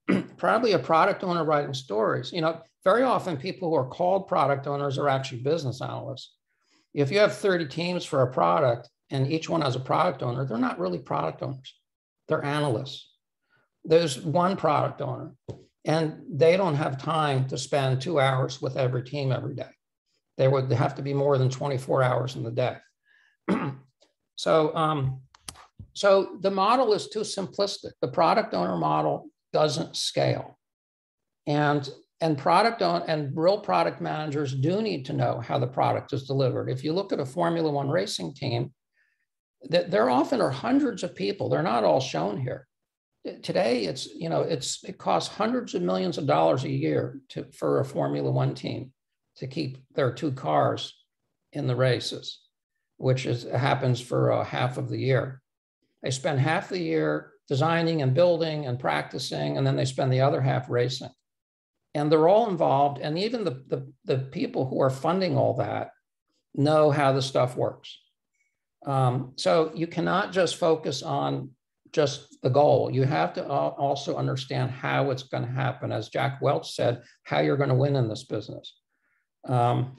probably a product owner writing stories. You know, very often people who are called product owners are actually business analysts. If you have 30 teams for a product and each one has a product owner, they're not really product owners, they're analysts. There's one product owner, and they don't have time to spend two hours with every team every day. There would have to be more than 24 hours in the day. so, um, so the model is too simplistic. The product owner model doesn't scale. And, and product own, and real product managers do need to know how the product is delivered. If you look at a Formula One racing team, that there often are hundreds of people. They're not all shown here. Today, it's you know it's it costs hundreds of millions of dollars a year to for a Formula One team to keep their two cars in the races, which is happens for uh, half of the year. They spend half the year designing and building and practicing, and then they spend the other half racing. And they're all involved, and even the, the, the people who are funding all that know how the stuff works. Um, so you cannot just focus on just the goal. You have to also understand how it's going to happen. As Jack Welch said, how you're going to win in this business. Um,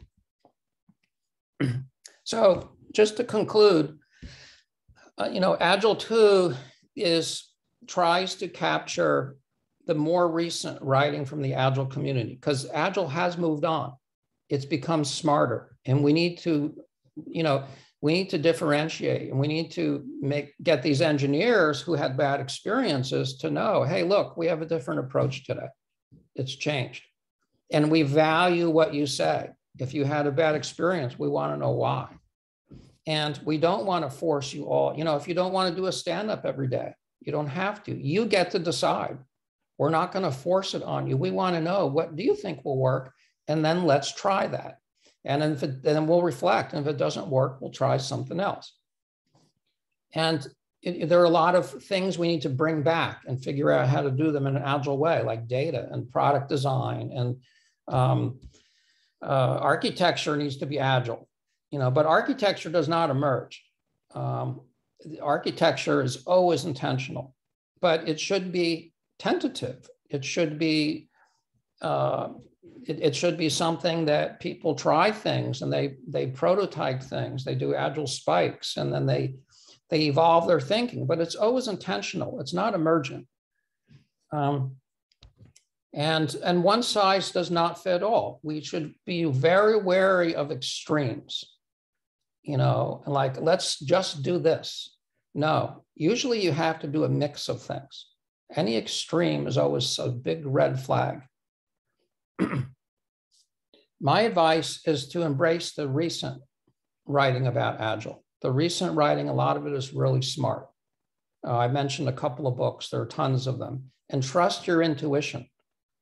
so just to conclude, uh, you know, Agile 2 is tries to capture the more recent writing from the Agile community because Agile has moved on. It's become smarter and we need to, you know, we need to differentiate and we need to make get these engineers who had bad experiences to know, hey, look, we have a different approach today. It's changed. And we value what you say. If you had a bad experience, we want to know why. And we don't want to force you all, you know, if you don't want to do a stand up every day, you don't have to. You get to decide. We're not going to force it on you. We want to know what do you think will work? And then let's try that. And if it, then we'll reflect. And if it doesn't work, we'll try something else. And it, there are a lot of things we need to bring back and figure out how to do them in an agile way, like data and product design and um, uh, architecture needs to be agile you know, but architecture does not emerge. Um, architecture is always intentional, but it should be tentative. It should be uh, it, it, should be something that people try things and they they prototype things. They do agile spikes and then they they evolve their thinking, but it's always intentional. It's not emergent. Um, and, and one size does not fit all. We should be very wary of extremes you know, and like, let's just do this. No, usually you have to do a mix of things. Any extreme is always a big red flag. My advice is to embrace the recent writing about Agile. The recent writing, a lot of it is really smart. Uh, I mentioned a couple of books, there are tons of them, and trust your intuition.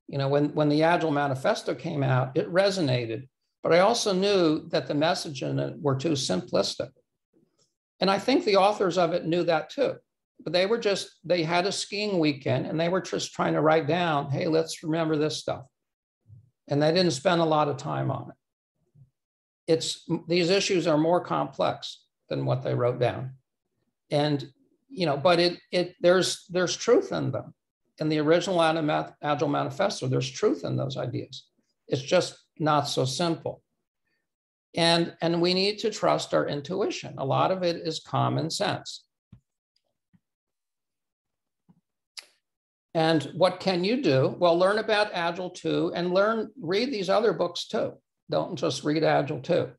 You know, when, when the Agile Manifesto came out, it resonated but I also knew that the message in it were too simplistic. And I think the authors of it knew that too. But they were just, they had a skiing weekend and they were just trying to write down, hey, let's remember this stuff. And they didn't spend a lot of time on it. It's these issues are more complex than what they wrote down. And you know, but it it there's there's truth in them. In the original Agile Manifesto, there's truth in those ideas. It's just not so simple. And, and we need to trust our intuition. A lot of it is common sense. And what can you do? Well, learn about Agile 2 and learn, read these other books too. Don't just read Agile 2.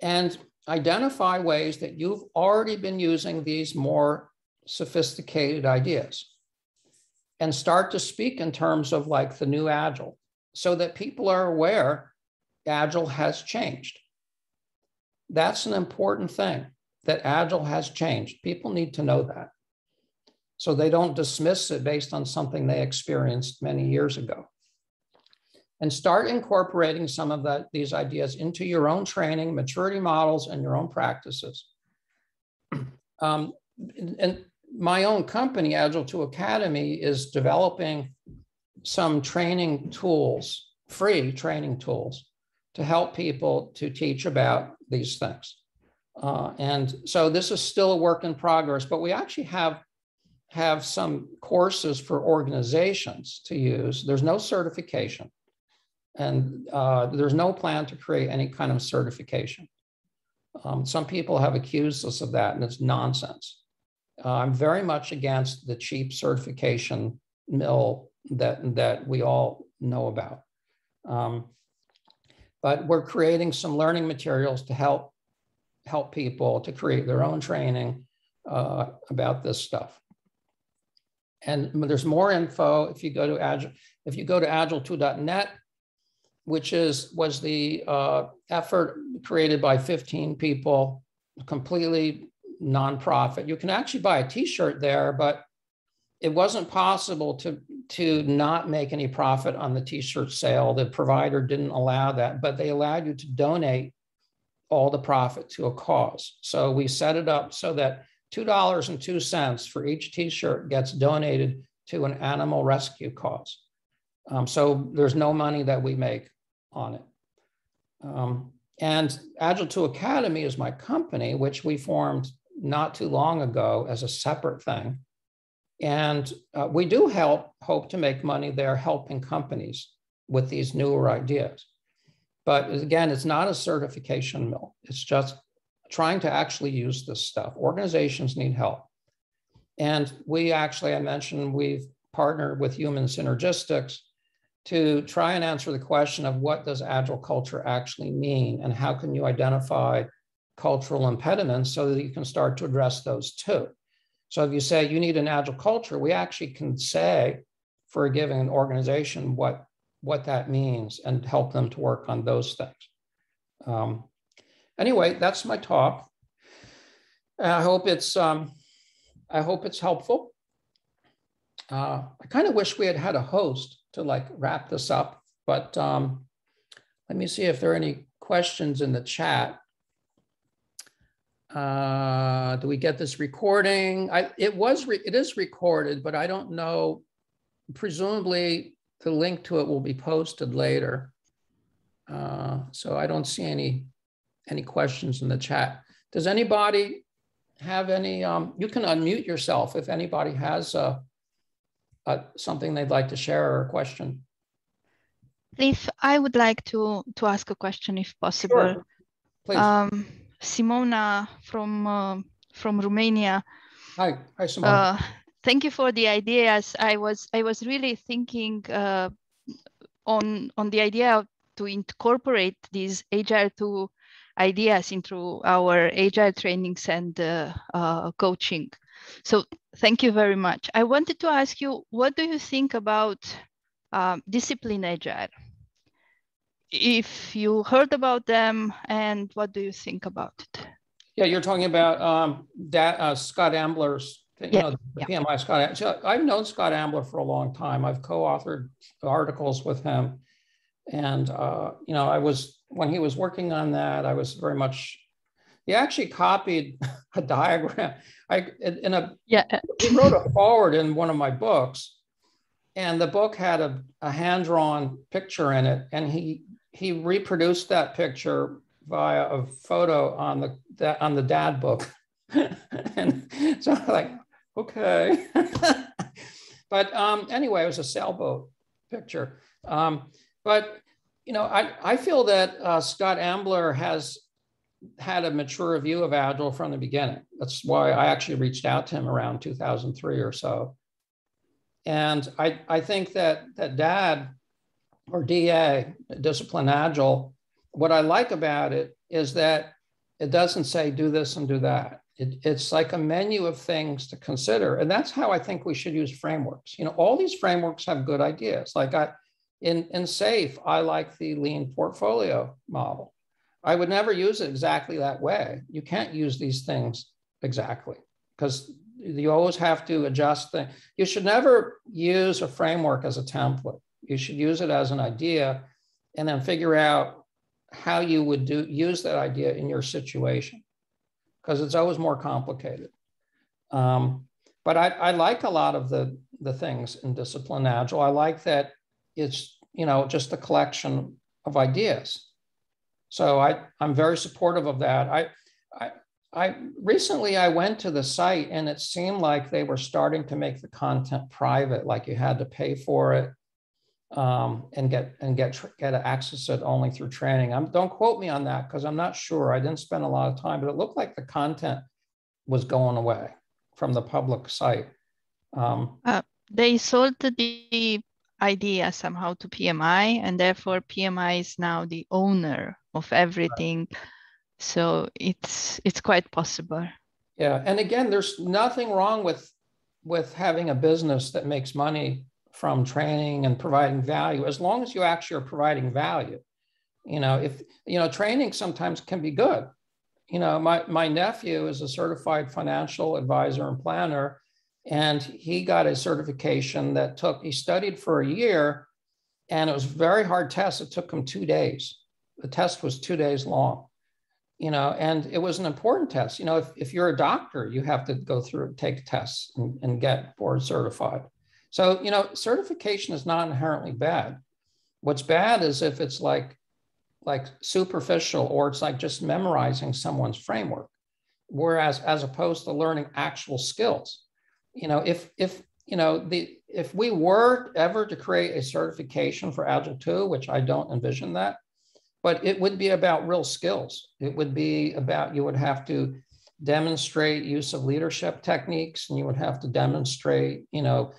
And identify ways that you've already been using these more sophisticated ideas and start to speak in terms of like the new Agile so that people are aware Agile has changed. That's an important thing that Agile has changed. People need to know that. So they don't dismiss it based on something they experienced many years ago. And start incorporating some of these ideas into your own training, maturity models, and your own practices. Um, and my own company, Agile 2 Academy, is developing some training tools, free training tools, to help people to teach about these things. Uh, and so this is still a work in progress, but we actually have have some courses for organizations to use. There's no certification, and uh, there's no plan to create any kind of certification. Um, some people have accused us of that, and it's nonsense. Uh, I'm very much against the cheap certification mill that, that we all know about. Um, but we're creating some learning materials to help help people to create their own training uh, about this stuff. And there's more info if you go to Agile, if you go to agile2.net, which is was the uh, effort created by 15 people, completely nonprofit. You can actually buy a T-shirt there, but it wasn't possible to to not make any profit on the T-shirt sale. The provider didn't allow that, but they allowed you to donate all the profit to a cause. So we set it up so that two dollars and two cents for each T-shirt gets donated to an animal rescue cause. Um, so there's no money that we make on it. Um, and Agile 2 Academy is my company, which we formed not too long ago as a separate thing. And uh, we do help, hope to make money there helping companies with these newer ideas. But again, it's not a certification mill. It's just trying to actually use this stuff. Organizations need help. And we actually, I mentioned, we've partnered with Human Synergistics to try and answer the question of what does agile culture actually mean and how can you identify cultural impediments so that you can start to address those too. So if you say you need an agile culture, we actually can say for a given organization what, what that means and help them to work on those things. Um, anyway, that's my talk. I hope it's um, I hope it's helpful. Uh, I kind of wish we had had a host to like wrap this up, but um, let me see if there are any questions in the chat. Uh, do we get this recording? I, it was, it is recorded, but I don't know. Presumably the link to it will be posted later. Uh, so I don't see any, any questions in the chat. Does anybody have any, um, you can unmute yourself if anybody has uh, something they'd like to share or a question. If I would like to, to ask a question if possible. Sure. Please. Um, Simona from uh, from Romania. Hi, hi, Simona. Uh, thank you for the ideas. I was I was really thinking uh, on on the idea to incorporate these agile two ideas into our agile trainings and uh, uh, coaching. So thank you very much. I wanted to ask you, what do you think about um, discipline agile? If you heard about them and what do you think about it? Yeah, you're talking about um, that, uh, Scott Ambler's, you know, the yeah. PMI Scott. So I've known Scott Ambler for a long time. I've co-authored articles with him. And, uh, you know, I was, when he was working on that, I was very much, he actually copied a diagram. I, in a, yeah. he wrote a foreword in one of my books and the book had a, a hand-drawn picture in it and he he reproduced that picture via a photo on the that on the DAD book. And so I'm like okay. But um, anyway it was a sailboat picture. Um, but you know i, I feel that uh, scott ambler has had a mature view of agile from the beginning. That's why i actually reached out to him around 2003 or so. And i, I think that that DAD or DA, Discipline Agile, what I like about it is that it doesn't say do this and do that. It, it's like a menu of things to consider. And that's how I think we should use frameworks. You know, all these frameworks have good ideas. Like I, in, in SAFe, I like the lean portfolio model. I would never use it exactly that way. You can't use these things exactly because you always have to adjust things. You should never use a framework as a template. You should use it as an idea and then figure out how you would do use that idea in your situation because it's always more complicated. Um, but I, I, like a lot of the, the things in discipline agile. I like that it's you know just a collection of ideas. So I, I'm very supportive of that. I, I I recently I went to the site and it seemed like they were starting to make the content private, like you had to pay for it um, and get and get get access it only through training. I'm, don't quote me on that because I'm not sure. I didn't spend a lot of time, but it looked like the content was going away from the public site. Um, uh, they sold the idea somehow to PMI, and therefore PMI is now the owner of everything. Right so it's it's quite possible. Yeah, and again, there's nothing wrong with with having a business that makes money from training and providing value, as long as you actually are providing value. You know, if you know, training sometimes can be good. You know, my my nephew is a certified financial advisor and planner, and he got a certification that took he studied for a year, and it was very hard test. It took him two days. The test was two days long you know, and it was an important test. You know, if, if you're a doctor, you have to go through, take tests and, and get board certified. So, you know, certification is not inherently bad. What's bad is if it's like, like superficial or it's like just memorizing someone's framework. Whereas as opposed to learning actual skills, you know, if, if, you know, the, if we were ever to create a certification for Agile 2, which I don't envision that, but it would be about real skills. It would be about, you would have to demonstrate use of leadership techniques and you would have to demonstrate, you know,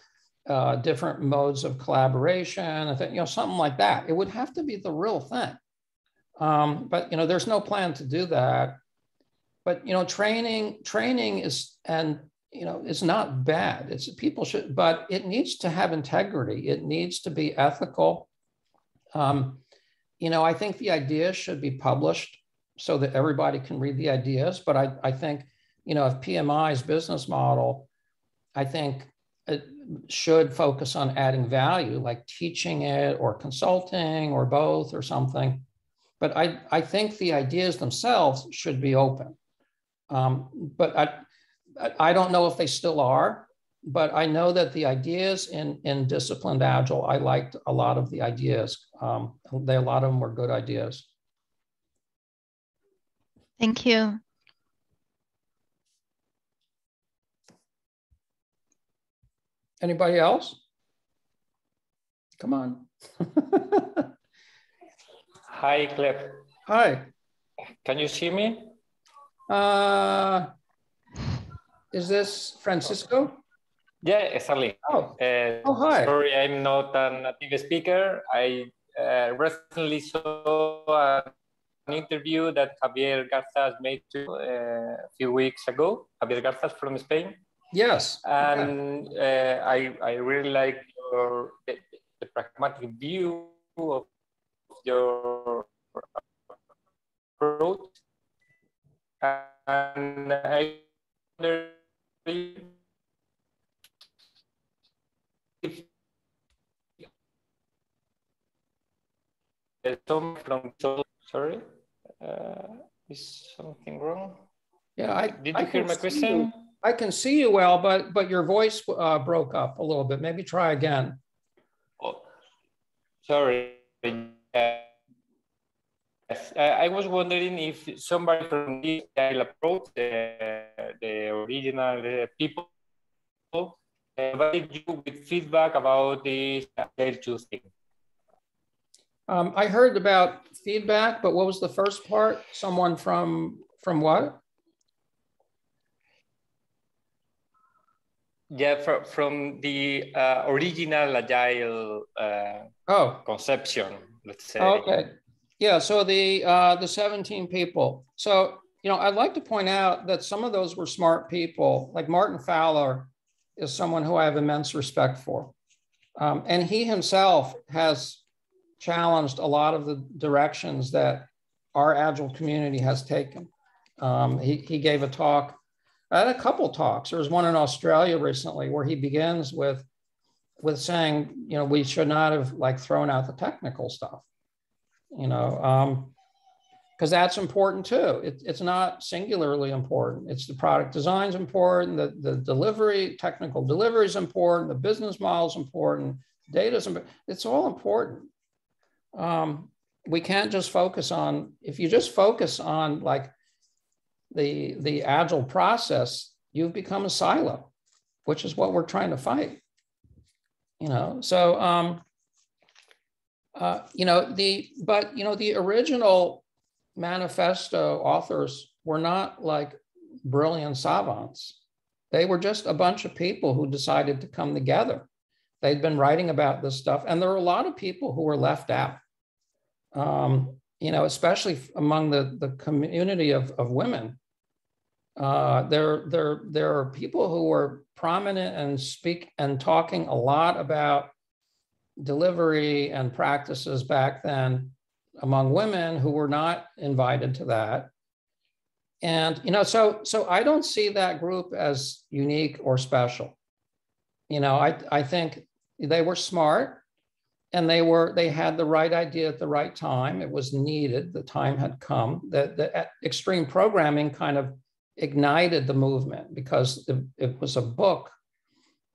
uh, different modes of collaboration, I think, you know, something like that. It would have to be the real thing. Um, but, you know, there's no plan to do that. But, you know, training, training is, and, you know, is not bad. It's people should, but it needs to have integrity. It needs to be ethical. Um, you know, I think the ideas should be published so that everybody can read the ideas. But I, I think, you know, if PMI's business model, I think it should focus on adding value, like teaching it or consulting or both or something. But I, I think the ideas themselves should be open. Um, but I, I don't know if they still are but I know that the ideas in, in disciplined agile, I liked a lot of the ideas. Um, they, a lot of them were good ideas. Thank you. Anybody else? Come on. Hi, Cliff. Hi. Can you see me? Uh, is this Francisco? Yeah, exactly. Oh, uh, oh hi. Sorry, I'm not a native speaker. I uh, recently saw an interview that Javier Garzas made to, uh, a few weeks ago. Javier Garzas from Spain. Yes. And uh, I, I really like your the, the, pragmatic view of your approach. And I wonder Tom from sorry, uh, is something wrong? Yeah, I did you I hear my question? You. I can see you well, but but your voice uh, broke up a little bit. Maybe try again. Oh, sorry. Yes. I was wondering if somebody from this approach, the, the original uh, people, provided you with feedback about this Agile thing. Um, I heard about feedback, but what was the first part? Someone from from what? Yeah, from, from the uh, original agile uh, oh conception, let's say. Okay, yeah. So the uh, the seventeen people. So you know, I'd like to point out that some of those were smart people. Like Martin Fowler is someone who I have immense respect for, um, and he himself has challenged a lot of the directions that our Agile community has taken. Um, he, he gave a talk, I had a couple talks. There was one in Australia recently where he begins with, with saying, you know, we should not have like thrown out the technical stuff, you know, because um, that's important too. It, it's not singularly important. It's the product design is important, the, the delivery, technical delivery is important, the business model is important, data is important. It's all important um, we can't just focus on, if you just focus on like, the, the agile process, you've become a silo, which is what we're trying to fight. You know, so, um, uh, you know, the, but, you know, the original manifesto authors were not like brilliant savants. They were just a bunch of people who decided to come together. They'd been writing about this stuff, and there were a lot of people who were left out. Um, you know, especially among the, the community of, of women. Uh, there, there, there are people who were prominent and speak and talking a lot about delivery and practices back then among women who were not invited to that. And you know, so so I don't see that group as unique or special. You know, I I think they were smart and they were they had the right idea at the right time. It was needed. The time had come. That the extreme programming kind of ignited the movement because it, it was a book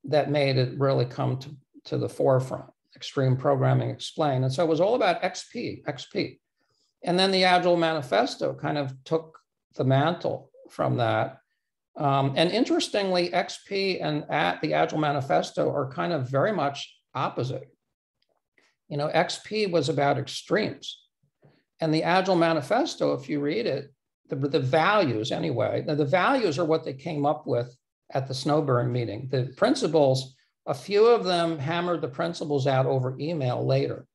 that made it really come to, to the forefront. Extreme programming explained, and so it was all about XP, XP, and then the Agile Manifesto kind of took the mantle from that. Um, and interestingly, XP and at the Agile Manifesto are kind of very much opposite. You know, XP was about extremes. And the Agile Manifesto, if you read it, the, the values anyway, the, the values are what they came up with at the Snowbird meeting. The principles, a few of them hammered the principles out over email later.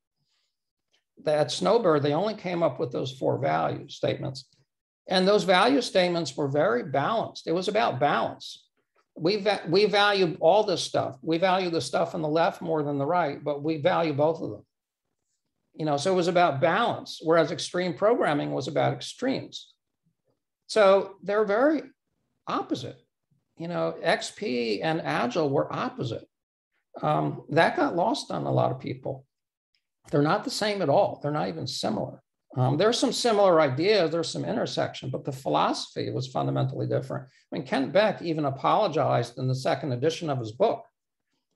At Snowbird, they only came up with those four value statements. And those value statements were very balanced. It was about balance. We, va- we value all this stuff. We value the stuff on the left more than the right, but we value both of them. You know, so it was about balance, whereas extreme programming was about extremes. So they're very opposite. You know, XP and Agile were opposite. Um, that got lost on a lot of people. They're not the same at all. They're not even similar. Um, there's some similar ideas, there's some intersection, but the philosophy was fundamentally different. I mean, Kent Beck even apologized in the second edition of his book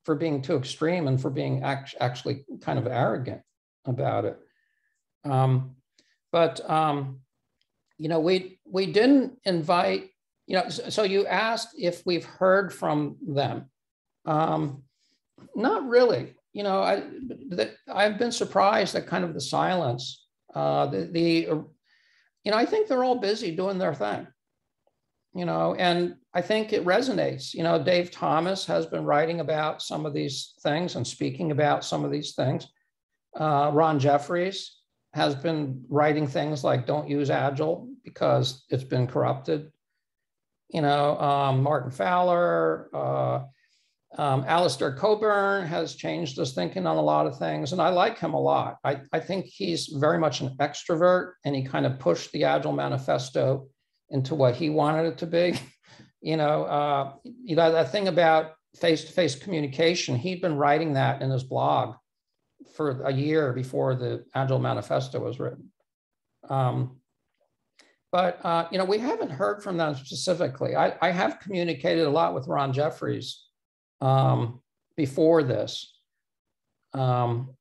for being too extreme and for being act actually kind of arrogant about it. Um, but um, you know, we we didn't invite. You know, so you asked if we've heard from them. Um, not really. You know, I I've been surprised at kind of the silence uh, the, the, you know, I think they're all busy doing their thing, you know, and I think it resonates. You know, Dave Thomas has been writing about some of these things and speaking about some of these things. Uh, Ron Jeffries has been writing things like don't use Agile because it's been corrupted. You know, um, Martin Fowler, uh, um, Alistair Cockburn has changed his thinking on a lot of things, and I like him a lot. I, I think he's very much an extrovert, and he kind of pushed the Agile Manifesto into what he wanted it to be. you know, uh, you know that thing about face-to-face communication. He'd been writing that in his blog for a year before the Agile Manifesto was written. Um, but uh, you know, we haven't heard from them specifically. I, I have communicated a lot with Ron Jeffries um, before this. Um,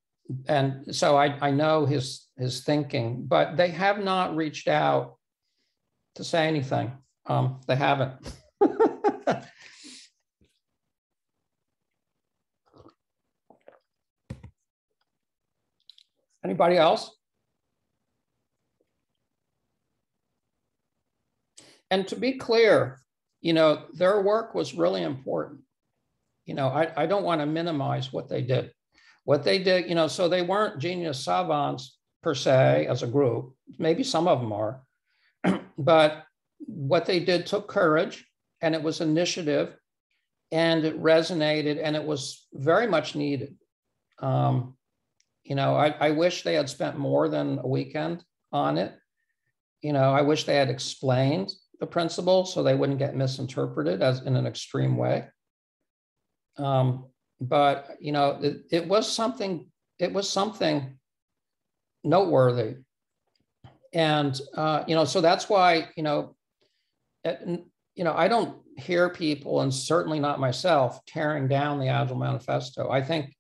and so I, I know his, his thinking, but they have not reached out to say anything. Um, they haven't. Anybody else? And to be clear, you know, their work was really important you know, I, I don't want to minimize what they did. What they did, you know, so they weren't genius savants per se as a group. Maybe some of them are, but what they did took courage and it was initiative and it resonated and it was very much needed. Um, you know, I, I wish they had spent more than a weekend on it. You know, I wish they had explained the principle so they wouldn't get misinterpreted as in an extreme way. Um, but you know, it, it was something. It was something noteworthy, and uh, you know, so that's why you know, you know, I don't hear people, and certainly not myself, tearing down the Agile Manifesto. I think,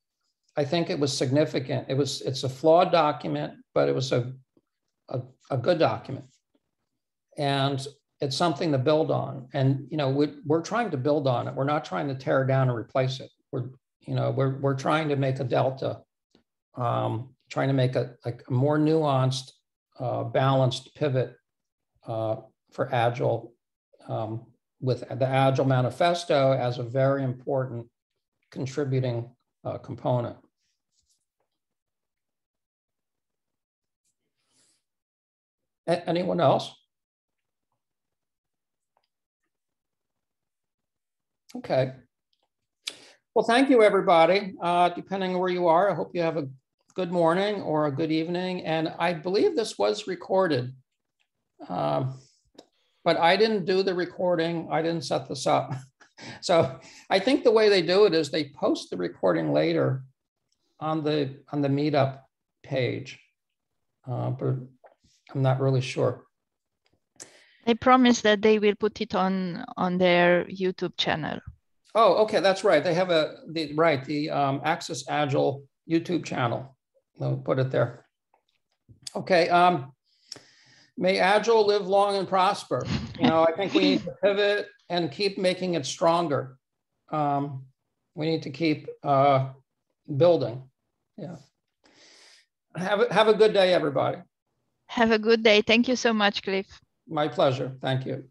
I think it was significant. It was. It's a flawed document, but it was a, a, a good document. And it's something to build on. And, you know, we, we're trying to build on it. We're not trying to tear down and replace it. We're, you know, we're, we're trying to make a delta, um, trying to make a, like a more nuanced, uh, balanced pivot uh, for Agile um, with the Agile Manifesto as a very important contributing uh, component. A anyone else? Okay. Well, thank you, everybody. Uh, depending on where you are, I hope you have a good morning or a good evening. And I believe this was recorded. Um, but I didn't do the recording. I didn't set this up. so I think the way they do it is they post the recording later on the on the meetup page. Uh, but I'm not really sure. They promise that they will put it on on their YouTube channel. Oh, okay, that's right. They have a the right the um, Access Agile YouTube channel. They'll put it there. Okay. Um, may Agile live long and prosper. You know, I think we need to pivot and keep making it stronger. Um, we need to keep uh, building. Yeah. Have have a good day, everybody. Have a good day. Thank you so much, Cliff. My pleasure. Thank you.